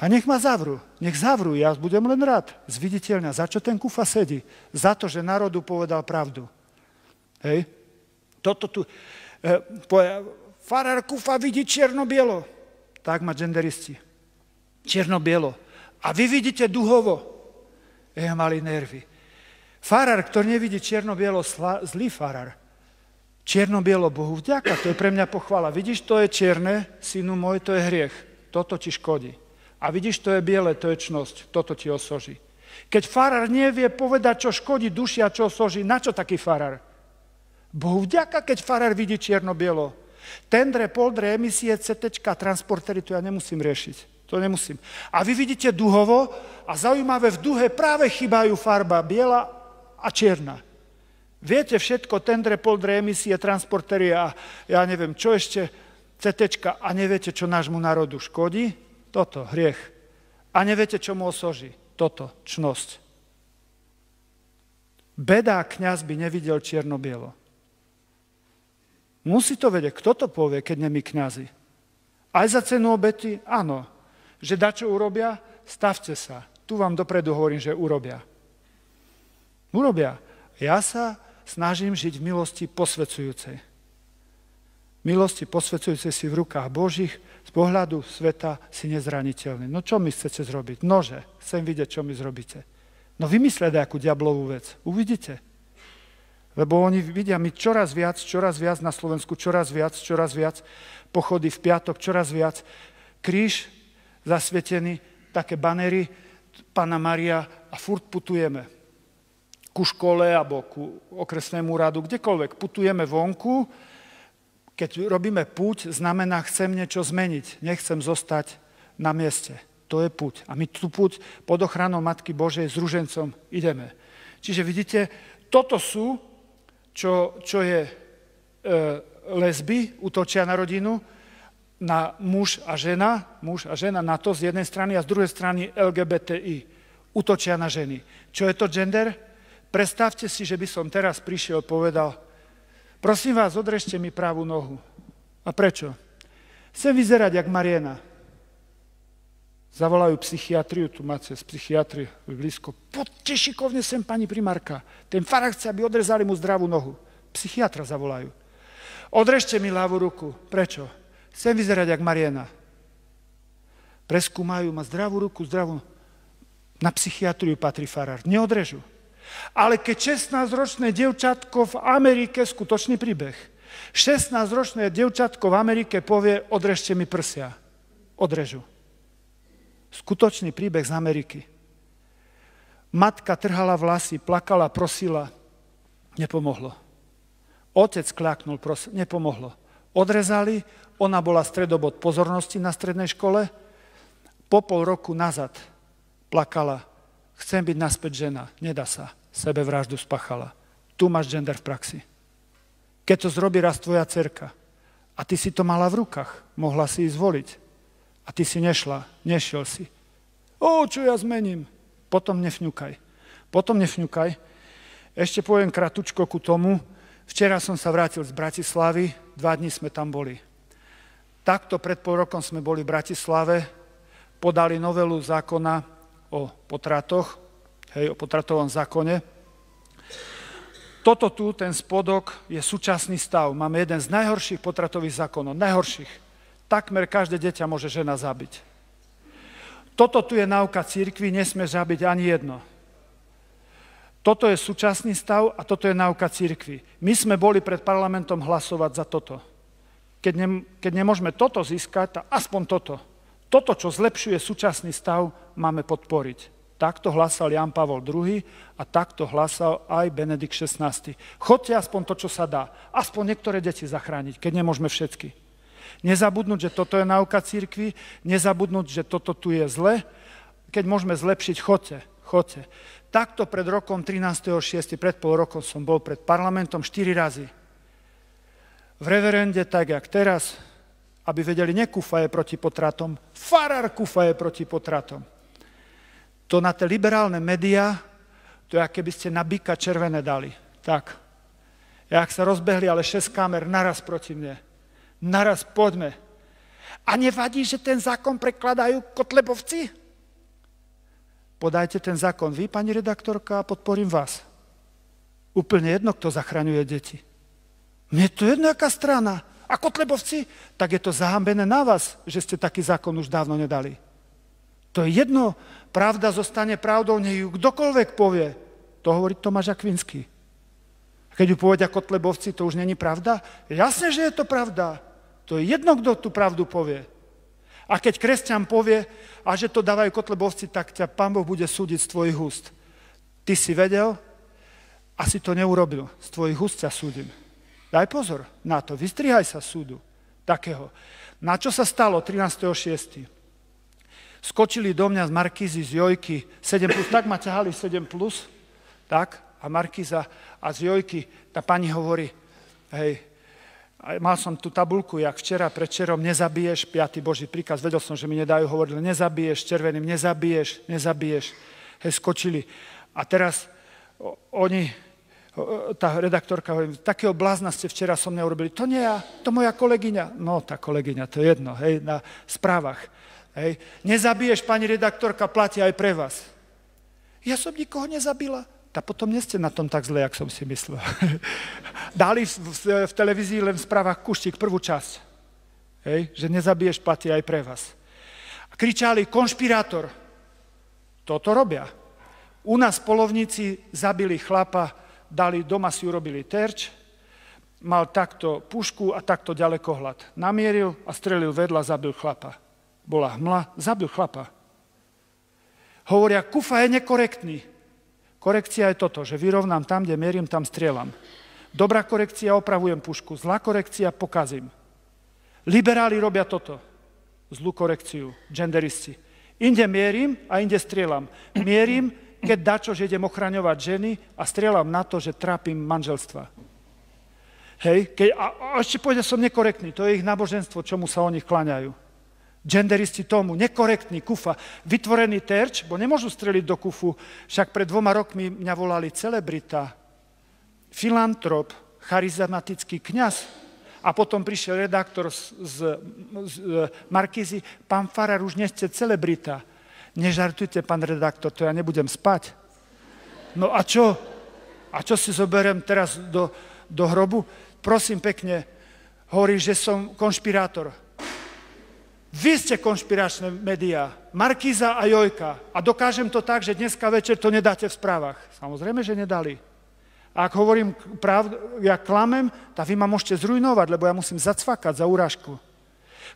A nech ma zavrú. Nech zavrú, ja budem len rád. Zviditeľne. Za čo ten kufa sedí? Za to, že národu povedal pravdu. Hej? Toto tu... E, Farár Kufa vidí čierno-bielo. Tak má genderisti. Čierno-bielo. A vy vidíte duhovo. Ja mali nervy. Farár, ktorý nevidí čierno-bielo, zlý farár. Čierno-bielo Bohu vďaka, to je pre mňa pochvala. Vidíš, to je čierne, synu môj, to je hriech. Toto ti škodí. A vidíš, to je biele, to je čnosť. Toto ti osoží. Keď farár nevie povedať, čo škodí duši a čo osoží, na čo taký farár? Bohu vďaka, keď farár vidí čierno-bielo. Tendre, poldre, emisie, CT, transportery, to ja nemusím riešiť. To nemusím. A vy vidíte duhovo a zaujímavé, v duhe práve chýbajú farba biela a čierna. Viete všetko, tendre, poldre, emisie, transportery a ja neviem, čo ešte, CT a neviete, čo nášmu národu škodí? Toto, hriech. A neviete, čo mu osoží? Toto, čnosť. Bedá kňaz by nevidel čierno-bielo. Musí to vedieť. Kto to povie, keď nemi kňazi? Aj za cenu obety? Áno. Že dačo urobia? Stavte sa. Tu vám dopredu hovorím, že urobia. Urobia. Ja sa snažím žiť v milosti posvecujúcej. Milosti posvecujúcej si v rukách Božích, z pohľadu sveta si nezraniteľný. No čo mi chcete zrobiť? Nože, chcem vidieť, čo mi zrobíte. No vymyslete akú diablovú vec. Uvidíte. Lebo oni vidia my čoraz viac, čoraz viac na Slovensku, čoraz viac, čoraz viac, pochody v piatok, čoraz viac. Kríž zasvietený, také banery, Pana Maria a furt putujeme ku škole alebo ku okresnému radu, kdekoľvek. Putujeme vonku, keď robíme púť, znamená, chcem niečo zmeniť, nechcem zostať na mieste. To je púť. A my tú púť pod ochranou Matky Božej s ružencom ideme. Čiže vidíte, toto sú čo, čo je e, lesby, útočia na rodinu, na muž a žena, muž a žena na to z jednej strany a z druhej strany LGBTI, útočia na ženy. Čo je to gender? Predstavte si, že by som teraz prišiel povedal, prosím vás, odrežte mi pravú nohu. A prečo? Chcem vyzerať jak Mariena. Zavolajú psychiatriu, tu máte z psychiatrie blízko. Poďte šikovne sem, pani primárka. Ten farák chce, aby odrezali mu zdravú nohu. Psychiatra zavolajú. Odrežte mi ľavú ruku. Prečo? Chcem vyzerať jak Mariena. Preskúmajú ma zdravú ruku, zdravú. Na psychiatriu patrí farár. Neodrežu. Ale keď 16-ročné devčatko v Amerike, skutočný príbeh, 16-ročné devčatko v Amerike povie, odrežte mi prsia. Odrežu Skutočný príbeh z Ameriky. Matka trhala vlasy, plakala, prosila. Nepomohlo. Otec kľaknul, prosil, nepomohlo. Odrezali, ona bola stredobod pozornosti na strednej škole. Po pol roku nazad plakala. Chcem byť naspäť žena. Nedá sa. Sebevraždu spachala. Tu máš gender v praxi. Keď to zrobí raz tvoja cerka a ty si to mala v rukách, mohla si ísť voliť a ty si nešla, nešiel si. O, čo ja zmením? Potom nefňukaj. Potom nefňukaj. Ešte poviem kratučko ku tomu. Včera som sa vrátil z Bratislavy, dva dní sme tam boli. Takto pred pol rokom sme boli v Bratislave, podali novelu zákona o potratoch, hej, o potratovom zákone. Toto tu, ten spodok, je súčasný stav. Máme jeden z najhorších potratových zákonov, najhorších. Takmer každé dieťa môže žena zabiť. Toto tu je náuka církvy, nesme zabiť ani jedno. Toto je súčasný stav a toto je náuka církvy. My sme boli pred parlamentom hlasovať za toto. Keď, ne, keď nemôžeme toto získať, aspoň toto. Toto, čo zlepšuje súčasný stav, máme podporiť. Takto hlasal Jan Pavol II a takto hlasal aj Benedikt XVI. Chodte aspoň to, čo sa dá. Aspoň niektoré deti zachrániť, keď nemôžeme všetky. Nezabudnúť, že toto je náuka církvy, nezabudnúť, že toto tu je zle. Keď môžeme zlepšiť, chodte, chodte. Takto pred rokom 13.6., pred pol rokom som bol pred parlamentom 4 razy. V reverende, tak jak teraz, aby vedeli, nekúfaje proti potratom, farár kúfaje proti potratom. To na tie liberálne médiá, to je, keby ste na byka červené dali. Tak. Jak sa rozbehli, ale šesť kamer naraz proti mne naraz poďme. A nevadí, že ten zákon prekladajú kotlebovci? Podajte ten zákon vy, pani redaktorka, a podporím vás. Úplne jedno, kto zachraňuje deti. Mne to jedno, aká strana. A kotlebovci, tak je to zahambené na vás, že ste taký zákon už dávno nedali. To je jedno, pravda zostane pravdou, nech ju kdokoľvek povie. To hovorí Tomáš Akvinsky. Keď ju povedia kotlebovci, to už není pravda? Jasne, že je to pravda. To je jedno, kto tú pravdu povie. A keď kresťan povie, a že to dávajú kotlebovci, tak ťa Pán Boh bude súdiť z tvojich úst. Ty si vedel a si to neurobil. Z tvojich úst ťa súdim. Daj pozor na to, vystrihaj sa súdu takého. Na čo sa stalo 13.6. Skočili do mňa z Markízy, z Jojky, 7 plus, tak ma ťahali 7 plus, tak, a Markíza a z Jojky, tá pani hovorí, hej, mal som tú tabulku, jak včera, predčerom, nezabiješ, piatý Boží príkaz, vedel som, že mi nedajú, hovorili, nezabiješ, červeným, nezabiješ, nezabiješ. Hej, skočili. A teraz oni, tá redaktorka hovorí, takého blázna ste včera so mňa urobili. To nie ja, to moja kolegyňa. No, tá kolegyňa, to je jedno, hej, na správach. Hej. Nezabiješ, pani redaktorka, platí aj pre vás. Ja som nikoho nezabila tak potom nie ste na tom tak zle, jak som si myslel. [laughs] Dali v, v, v televízii len v správach Kuštík prvú časť. Hej, že nezabiješ platí aj pre vás. A kričali, konšpirátor. Toto robia. U nás polovníci zabili chlapa, dali, doma si urobili terč, mal takto pušku a takto ďalekohľad. Namieril a strelil vedľa, zabil chlapa. Bola hmla, zabil chlapa. Hovoria, kufa je nekorektný. Korekcia je toto, že vyrovnám tam, kde merím, tam strieľam. Dobrá korekcia, opravujem pušku. Zlá korekcia, pokazím. Liberáli robia toto. Zlú korekciu, genderisti. Inde mierim a inde strieľam. Mierim, keď dačo, že idem ochraňovať ženy a strieľam na to, že trápim manželstva. Hej, keď, a, a ešte povedia, som nekorektný, to je ich náboženstvo, čomu sa oni kláňajú genderisti tomu, nekorektný, kufa, vytvorený terč, bo nemôžu streliť do kufu, však pred dvoma rokmi mňa volali celebrita, filantrop, charizmatický kňaz, a potom prišiel redaktor z, z, z Markízy, pán Farar, už neste celebrita. Nežartujte, pán redaktor, to ja nebudem spať. No a čo? A čo si zoberiem teraz do, do hrobu? Prosím pekne, hovorí, že som konšpirátor. Vy ste konšpiračné médiá, Markíza a Jojka. A dokážem to tak, že dneska večer to nedáte v správach. Samozrejme, že nedali. A ak hovorím pravdu, ja klamem, tak vy ma môžete zrujnovať, lebo ja musím zacvakať za úražku.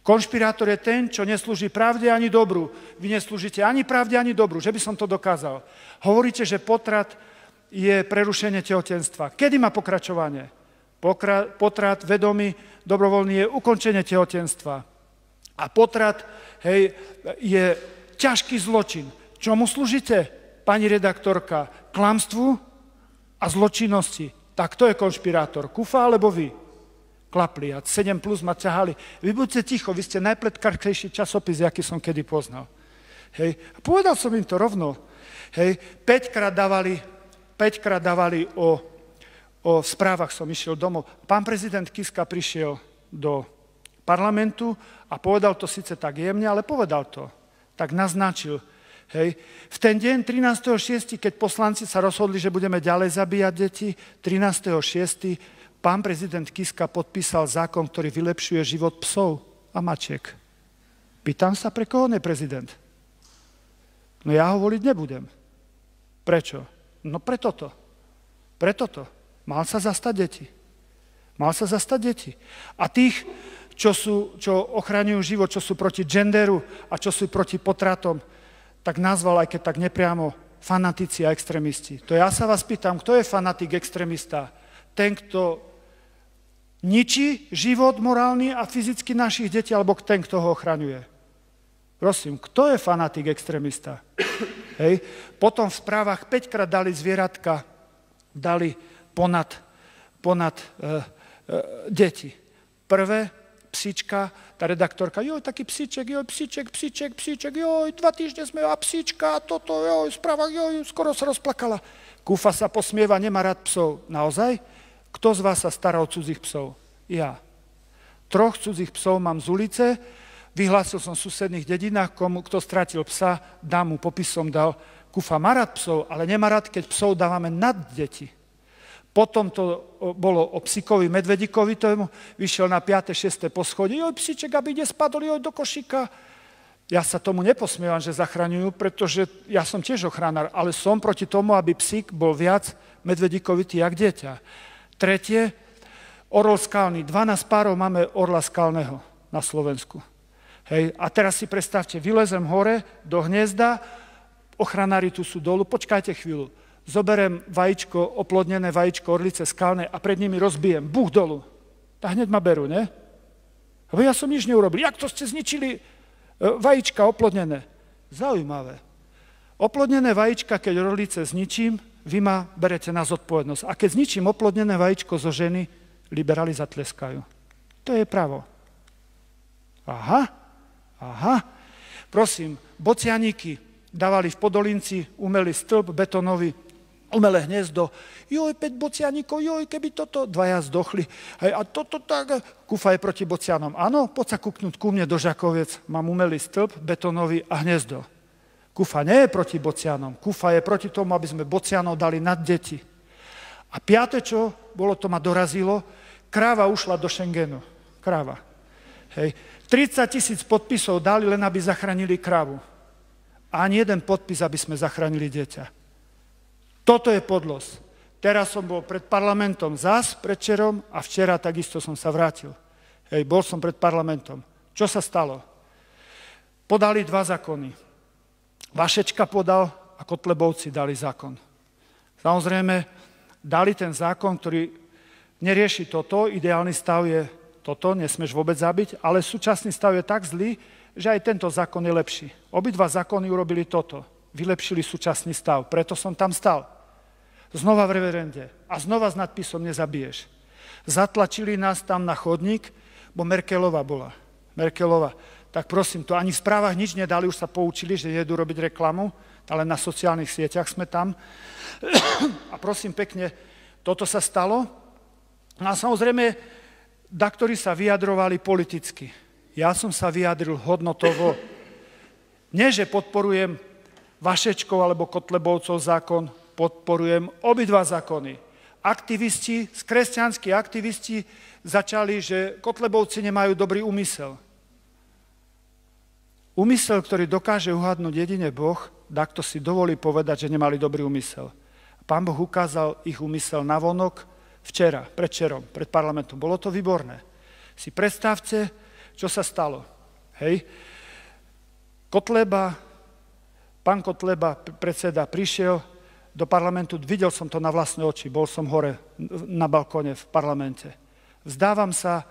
Konšpirátor je ten, čo neslúži pravde ani dobru. Vy neslúžite ani pravde, ani dobru. Že by som to dokázal. Hovoríte, že potrat je prerušenie tehotenstva. Kedy má pokračovanie? Pokra- potrat vedomý, dobrovoľný je ukončenie tehotenstva. A potrat hej, je ťažký zločin. Čomu slúžite, pani redaktorka? Klamstvu a zločinnosti. Tak to je konšpirátor. Kufa alebo vy? klapli a 7 plus ma ťahali. Vy buďte ticho, vy ste najpletkarkejší časopis, aký som kedy poznal. Hej. A povedal som im to rovno. Hej. 5 krát dávali, 5 krát dávali o, o správach som išiel domov. Pán prezident Kiska prišiel do parlamentu a povedal to síce tak jemne, ale povedal to. Tak naznačil. Hej. V ten deň 13.6., keď poslanci sa rozhodli, že budeme ďalej zabíjať deti, 13.6 pán prezident Kiska podpísal zákon, ktorý vylepšuje život psov a mačiek. Pýtam sa, pre koho je prezident? No ja ho voliť nebudem. Prečo? No pre toto. Pre toto. Mal sa zastať deti. Mal sa zastať deti. A tých, čo, sú, čo ochraňujú život, čo sú proti genderu a čo sú proti potratom, tak nazval, aj keď tak nepriamo, fanatici a extrémisti. To ja sa vás pýtam, kto je fanatik extrémista? Ten, kto ničí život morálny a fyzicky našich detí, alebo ten, kto ho ochraňuje. Prosím, kto je fanatik extrémista? Hej. Potom v správach 5 krát dali zvieratka, dali ponad, ponad e, e, deti. Prvé, psička, tá redaktorka, joj, taký psiček, joj, psiček, psiček, psiček, joj, dva týždne sme, a psička, toto, joj, správa, joj, skoro sa rozplakala. Kúfa sa posmieva, nemá rád psov. Naozaj? Kto z vás sa stará o cudzích psov? Ja. Troch cudzích psov mám z ulice, vyhlásil som v susedných dedinách, komu, kto stratil psa, dám mu popisom dal, kufa má rád psov, ale nemá rád, keď psov dávame nad deti. Potom to bolo o psíkovi medvedíkovi, to vyšiel na 5. 6. poschodie, joj, psíček, aby nespadol, joj, do košíka. Ja sa tomu neposmievam, že zachraňujú, pretože ja som tiež ochránár, ale som proti tomu, aby psík bol viac medvedíkovitý, jak dieťa. Tretie, orol skalný. 12 párov máme orla skalného na Slovensku. Hej. A teraz si predstavte, vylezem hore do hniezda, ochranári tu sú dolu, počkajte chvíľu. Zoberem vajíčko, oplodnené vajíčko orlice skalné a pred nimi rozbijem. Buch dolu. Tak hneď ma berú, ne? Lebo ja som nič neurobil. Jak to ste zničili e, vajíčka oplodnené? Zaujímavé. Oplodnené vajíčka, keď orlice zničím, vy ma berete na zodpovednosť. A keď zničím oplodnené vajíčko zo ženy, liberáli zatleskajú. To je právo. Aha, aha. Prosím, bocianíky dávali v Podolinci umelý stĺp betonový, umelé hniezdo. Joj, 5 bocianíkov, joj, keby toto, dvaja zdochli. Hej, a toto tak, kufa je proti bocianom. Áno, poď sa kúknúť ku mne do Žakoviec, mám umelý stĺp betonový a hniezdo. Kufa nie je proti bocianom. Kufa je proti tomu, aby sme bocianov dali nad deti. A piate, čo bolo, to ma dorazilo, kráva ušla do Schengenu. Kráva. Hej. 30 tisíc podpisov dali, len aby zachránili krávu. A ani jeden podpis, aby sme zachránili dieťa. Toto je podlos. Teraz som bol pred parlamentom zás, predčerom a včera takisto som sa vrátil. Hej, bol som pred parlamentom. Čo sa stalo? Podali dva zákony. Vašečka podal a Kotlebovci dali zákon. Samozrejme, dali ten zákon, ktorý nerieši toto, ideálny stav je toto, nesmeš vôbec zabiť, ale súčasný stav je tak zlý, že aj tento zákon je lepší. Obidva zákony urobili toto, vylepšili súčasný stav, preto som tam stal. Znova v reverende a znova s nadpisom nezabiješ. Zatlačili nás tam na chodník, bo Merkelova bola. Merkelova tak prosím, to ani v správach nič nedali, už sa poučili, že jedú robiť reklamu, ale na sociálnych sieťach sme tam. A prosím pekne, toto sa stalo. No a samozrejme, daktori sa vyjadrovali politicky. Ja som sa vyjadril hodnotovo. Nie, že podporujem Vašečkov alebo Kotlebovcov zákon, podporujem obidva zákony. Aktivisti, kresťanskí aktivisti začali, že Kotlebovci nemajú dobrý úmysel. Úmysel, ktorý dokáže uhadnúť jedine Boh, takto si dovolí povedať, že nemali dobrý úmysel. Pán Boh ukázal ich úmysel na vonok včera, predčerom, pred parlamentom. Bolo to výborné. Si predstavte, čo sa stalo. Hej. Kotleba, pán Kotleba, predseda, prišiel do parlamentu, videl som to na vlastné oči, bol som hore na balkone v parlamente. Vzdávam sa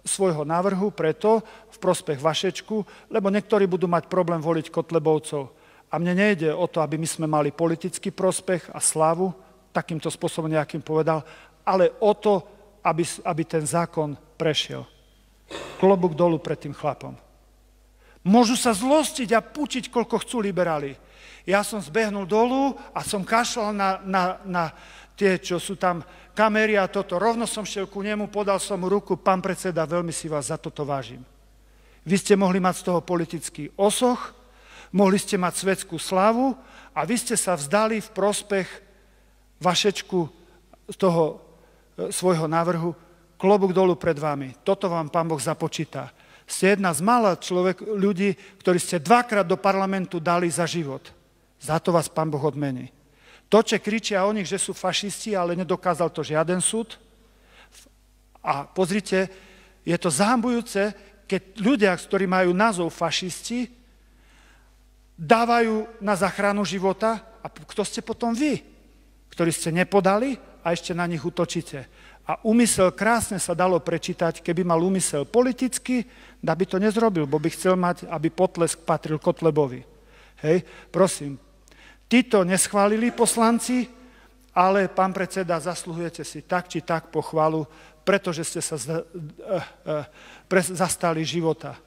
svojho návrhu preto v prospech Vašečku, lebo niektorí budú mať problém voliť Kotlebovcov. A mne nejde o to, aby my sme mali politický prospech a slávu, takýmto spôsobom nejakým povedal, ale o to, aby, aby ten zákon prešiel. Klobúk dolu pred tým chlapom. Môžu sa zlostiť a pučiť, koľko chcú liberáli. Ja som zbehnul dolu a som kašľal na, na, na tie, čo sú tam kamery a toto. Rovno som šiel ku nemu, podal som mu ruku, pán predseda, veľmi si vás za toto vážim. Vy ste mohli mať z toho politický osoch, mohli ste mať svetskú slavu a vy ste sa vzdali v prospech vašečku toho e, svojho návrhu, klobúk dolu pred vami. Toto vám pán Boh započíta. Ste jedna z človek, ľudí, ktorí ste dvakrát do parlamentu dali za život. Za to vás pán Boh odmení. To, čo kričia o nich, že sú fašisti, ale nedokázal to žiaden súd. A pozrite, je to zahambujúce, keď ľudia, ktorí majú názov fašisti, dávajú na záchranu života. A kto ste potom vy, ktorí ste nepodali a ešte na nich utočíte? A úmysel krásne sa dalo prečítať, keby mal úmysel politicky, da by to nezrobil, bo by chcel mať, aby potlesk patril Kotlebovi. Hej, prosím, títo neschválili poslanci, ale pán predseda, zasluhujete si tak či tak pochvalu, pretože ste sa uh, uh, zastali života.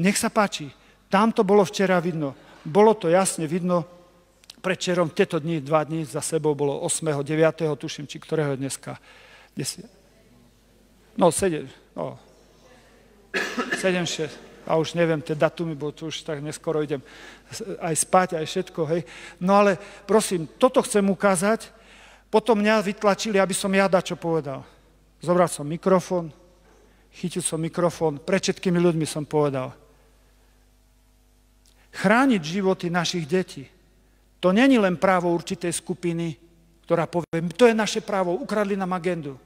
Nech sa páči, tam to bolo včera vidno. Bolo to jasne vidno, predčerom tieto dni, dva dní za sebou bolo 8. 9. tuším, či ktorého dneska. No, 7, no, 7, 6, a už neviem tie datumy, bo tu už tak neskoro idem aj spať, aj všetko, hej. No ale prosím, toto chcem ukázať, potom mňa vytlačili, aby som ja čo povedal. Zobral som mikrofón, chytil som mikrofón, pred všetkými ľuďmi som povedal. Chrániť životy našich detí, to není len právo určitej skupiny, ktorá povie, to je naše právo, ukradli nám agendu.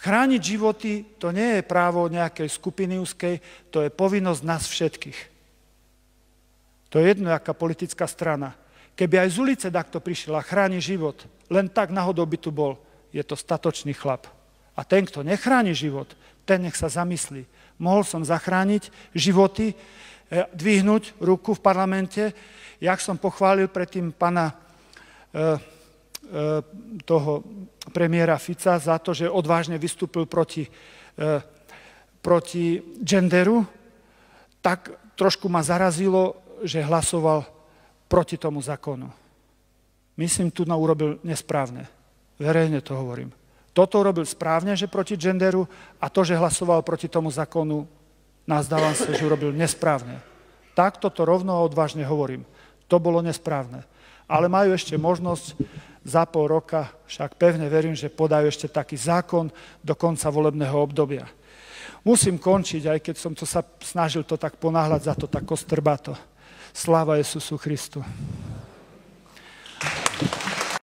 Chrániť životy to nie je právo nejakej skupiny úzkej, to je povinnosť nás všetkých. To je jedno, aká politická strana. Keby aj z ulice takto prišiel a chráni život, len tak náhodou by tu bol, je to statočný chlap. A ten, kto nechráni život, ten nech sa zamyslí. Mohol som zachrániť životy, e, dvihnúť ruku v parlamente, jak som pochválil predtým pana e, toho premiéra Fica za to, že odvážne vystúpil proti, e, proti genderu, tak trošku ma zarazilo, že hlasoval proti tomu zákonu. Myslím, tu na urobil nesprávne. Verejne to hovorím. Toto urobil správne, že proti genderu a to, že hlasoval proti tomu zákonu, nazdávam sa, že urobil nesprávne. Takto to rovno a odvážne hovorím. To bolo nesprávne. Ale majú ešte možnosť za pol roka, však pevne verím, že podajú ešte taký zákon do konca volebného obdobia. Musím končiť, aj keď som to sa snažil to tak ponáhľať za to tak kostrbato. Sláva Jesusu Christu.